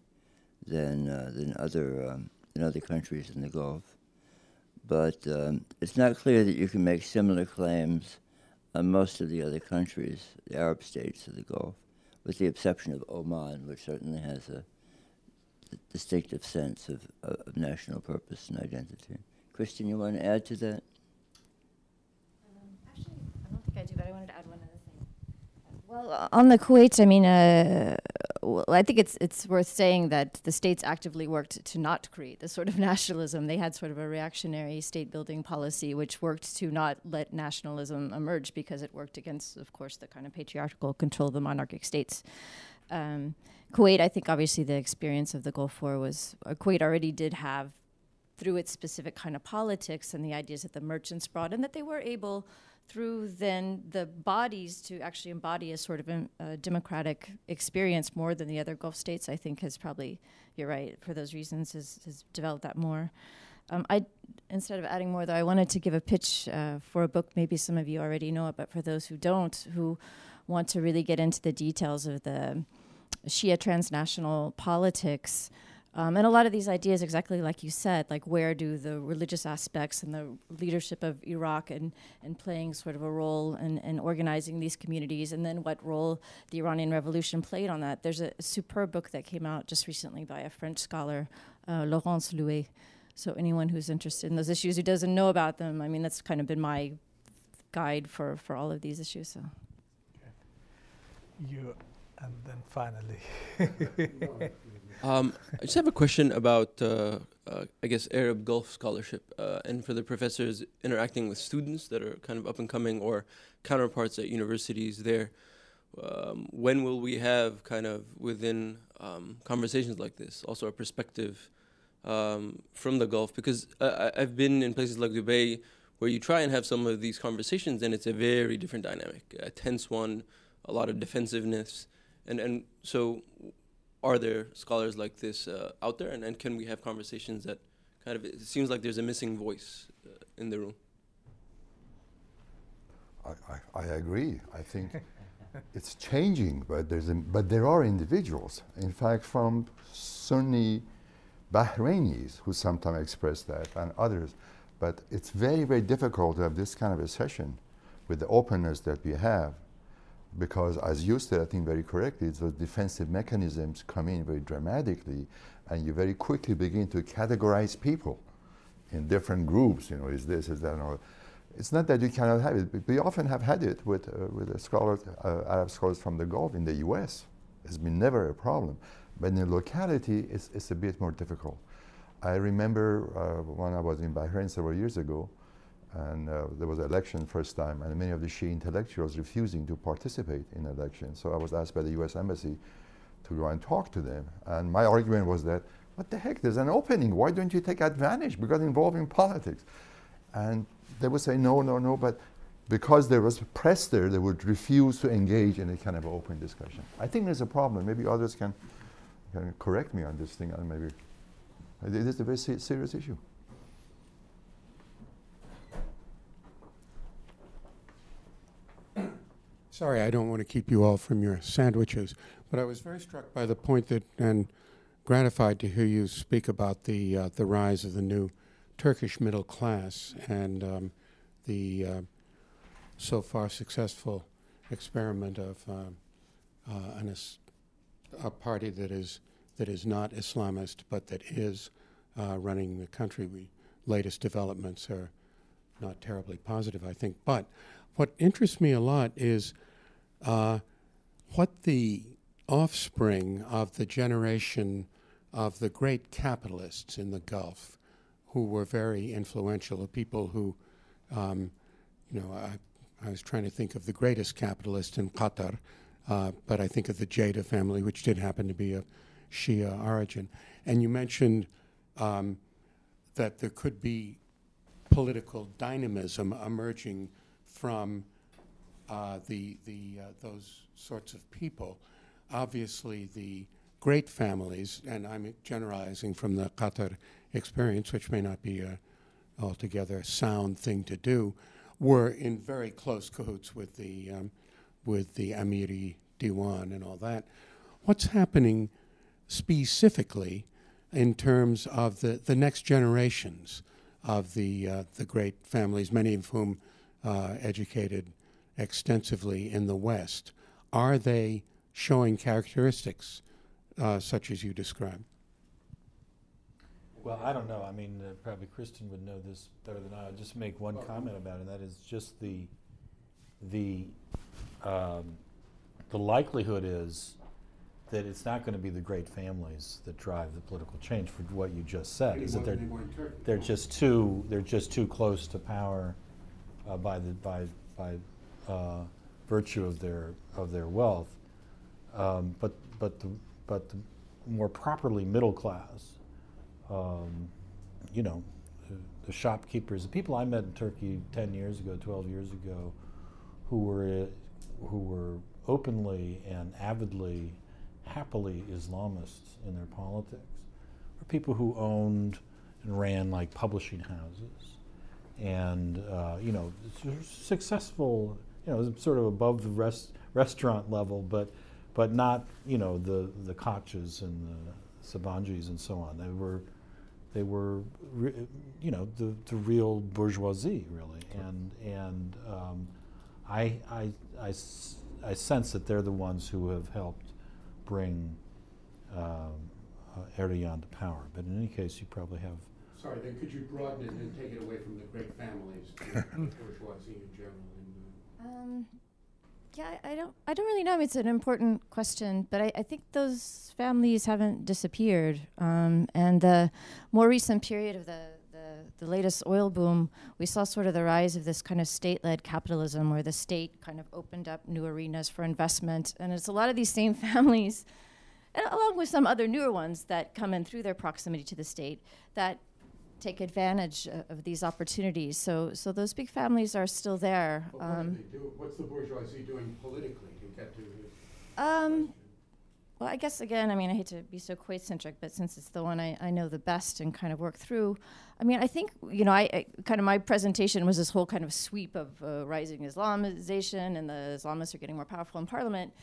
than, uh, than, other, um, than other countries in the Gulf but um, it's not clear that you can make similar claims on most of the other countries, the Arab states of the Gulf, with the exception of Oman, which certainly has a distinctive sense of, of national purpose and identity. Kristen, you want to add to that? Um, actually, I don't think I do, but I wanted to add one other thing. Well, on the Kuwait, I mean, uh, well, I think it's it's worth saying that the states actively worked to not create this sort of nationalism. They had sort of a reactionary state building policy, which worked to not let nationalism emerge because it worked against, of course, the kind of patriarchal control of the monarchic states. Um, Kuwait, I think, obviously, the experience of the Gulf War was uh, Kuwait already did have, through its specific kind of politics and the ideas that the merchants brought, and that they were able through then the bodies to actually embody a sort of a democratic experience more than the other Gulf states, I think has probably, you're right, for those reasons, has, has developed that more. Um, I, instead of adding more, though, I wanted to give a pitch uh, for a book. Maybe some of you already know it, but for those who don't, who want to really get into the details of the Shia transnational politics, Um, and a lot of these ideas, exactly like you said, like where do the religious aspects and the leadership of Iraq and, and playing sort of a role in, in organizing these communities, and then what role the Iranian Revolution played on that. There's a, superb book that came out just recently by a French scholar, uh, Laurence Louër. So anyone who's interested in those issues who doesn't know about them, I mean, that's kind of been my guide for, for all of these issues. So. And then finally. Um, I just have a question about, uh, uh, I guess, Arab Gulf scholarship, uh, and for the professors interacting with students that are kind of up and coming or counterparts at universities there. Um, when will we have kind of within um, conversations like this also a perspective um, from the Gulf? Because I've been in places like Dubai where you try and have some of these conversations, and it's a very different dynamic, a tense one, a lot of defensiveness, and and so are there scholars like this uh, out there, and, and can we have conversations that kind of it seems like there's a missing voice uh, in the room? I, I, I agree. I think it's changing, but there's a, but there are individuals. In fact, from Sunni Bahrainis who sometimes express that, and others. But it's very very difficult to have this kind of a session with the openness that we have because as you said, I think very correctly, those defensive mechanisms come in very dramatically, and you very quickly begin to categorize people in different groups. You know, is this, is that, or it's not that you cannot have it. But we often have had it with uh, with scholars, uh, Arab scholars from the Gulf in the U.S. It's been never a problem, but in the locality, it's, it's a bit more difficult. I remember uh, when I was in Bahrain several years ago and uh, there was an election first time, and many of the Shia intellectuals refusing to participate in election. So I was asked by the U.S. Embassy to go and talk to them. And my argument was that, what the heck, there's an opening. Why don't you take advantage? Because in politics. And they would say, no, no, no, but because there was press there, they would refuse to engage in a kind of open discussion. I think there's a problem. Maybe others can, can correct me on this thing, and maybe it is a very serious issue. Sorry, I don't want to keep you all from your sandwiches, but I was very struck by the point that, and gratified to hear you speak about the uh, the rise of the new Turkish middle class and um, the uh, so far successful experiment of uh, uh an a party that is that is not Islamist but that is uh, running the country. We latest developments are not terribly positive, I think. But what interests me a lot is uh, what the offspring of the generation of the great capitalists in the Gulf, who were very influential, the people who, um, you know, I, I, was trying to think of the greatest capitalist in Qatar, uh, but I think of the Jada family, which did happen to be of Shia origin. And you mentioned um, that there could be political dynamism emerging from uh, the, the, uh, those sorts of people. Obviously, the great families, and I'm generalizing from the Qatar experience, which may not be a altogether sound thing to do, were in very close cahoots with the, um, with the Amiri Diwan and all that. What's happening specifically in terms of the, the next generations of the, uh, the great families, many of whom uh, educated extensively in the West, are they showing characteristics uh, such as you describe? Well, I don't know. I mean, uh, probably Kristen would know this better than I. I'll just make one comment about it, and that is just the the um, the likelihood is that it's not going to be the great families that drive the political change. For what you just said, is that they're they're just too they're just too close to power uh, by the by by uh, virtue of their of their wealth. Um, but but the, but the more properly middle class, um, you know, the, shopkeepers, the people I met in Turkey ten years ago, twelve years ago, who were who were openly and avidly, happily Islamists in their politics, were people who owned and ran like publishing houses, and uh, you know, successful you know, sort of above the rest, restaurant level, but but not you know the the kochas and the Sabancis and so on. They were, they were, re, you know, the, the real bourgeoisie, really. And, and um, I, I, I, I, sense that they're the ones who have helped bring um, uh, Erdogan to power. But in any case, you probably have. Sorry, then could you broaden it and take it away from the great families to bourgeoisie in general? Um, yeah, I, I don't. I don't really know. It's an important question, but I, I think those families haven't disappeared. Um, and the more recent period of the, the the latest oil boom, we saw sort of the rise of this kind of state-led capitalism, where the state kind of opened up new arenas for investment, and it's a lot of these same families, along with some other newer ones that come in through their proximity to the state, that take advantage of these opportunities. So, so those big families are still there. What um, do What's the bourgeoisie doing politically to get to? Um, well, I guess again, I mean, I hate to be so Kuwait centric, but since it's the one I, I know the best and kind of work through, I mean, I think you know, I, I kind of my presentation was this whole kind of sweep of uh, rising Islamization and the Islamists are getting more powerful in parliament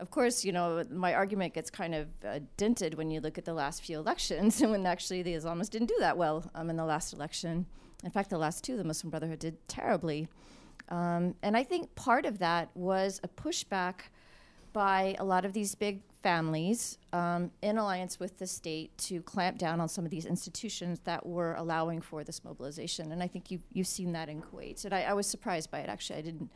of course, you know, my argument gets kind of uh, dented when you look at the last few elections, and when actually the Islamists didn't do that well um, in the last election. In fact, the last two, the Muslim Brotherhood did terribly. Um, and I think part of that was a pushback by a lot of these big families um, in alliance with the state to clamp down on some of these institutions that were allowing for this mobilization. And I think you've, you've seen that in Kuwait. And I, I was surprised by it, actually. I didn't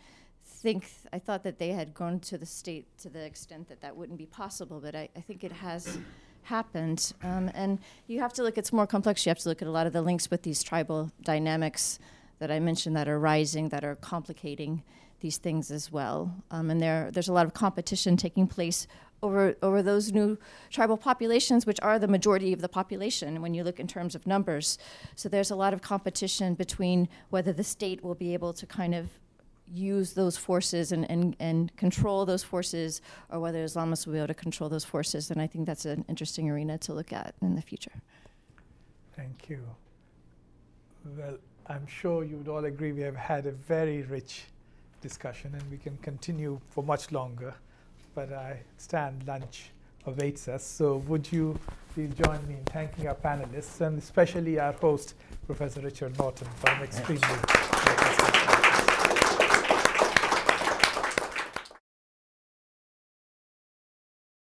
think I thought that they had grown to the state to the extent that that wouldn't be possible, but I, I think it has happened. Um, and you have to look; it's more complex. You have to look at a lot of the links with these tribal dynamics that I mentioned that are rising, that are complicating these things as well. Um, and there, there's a lot of competition taking place over, over those new tribal populations, which are the majority of the population when you look in terms of numbers. So there's a lot of competition between whether the state will be able to kind of use those forces and, and, and control those forces, or whether Islamists will be able to control those forces. And I think that's an interesting arena to look at in the future. Thank you. Well, I'm sure you would all agree we have had a very rich discussion and we can continue for much longer. But I stand lunch awaits us. So would you please join me in thanking our panelists and especially our host, Professor Richard Norton, for an extremely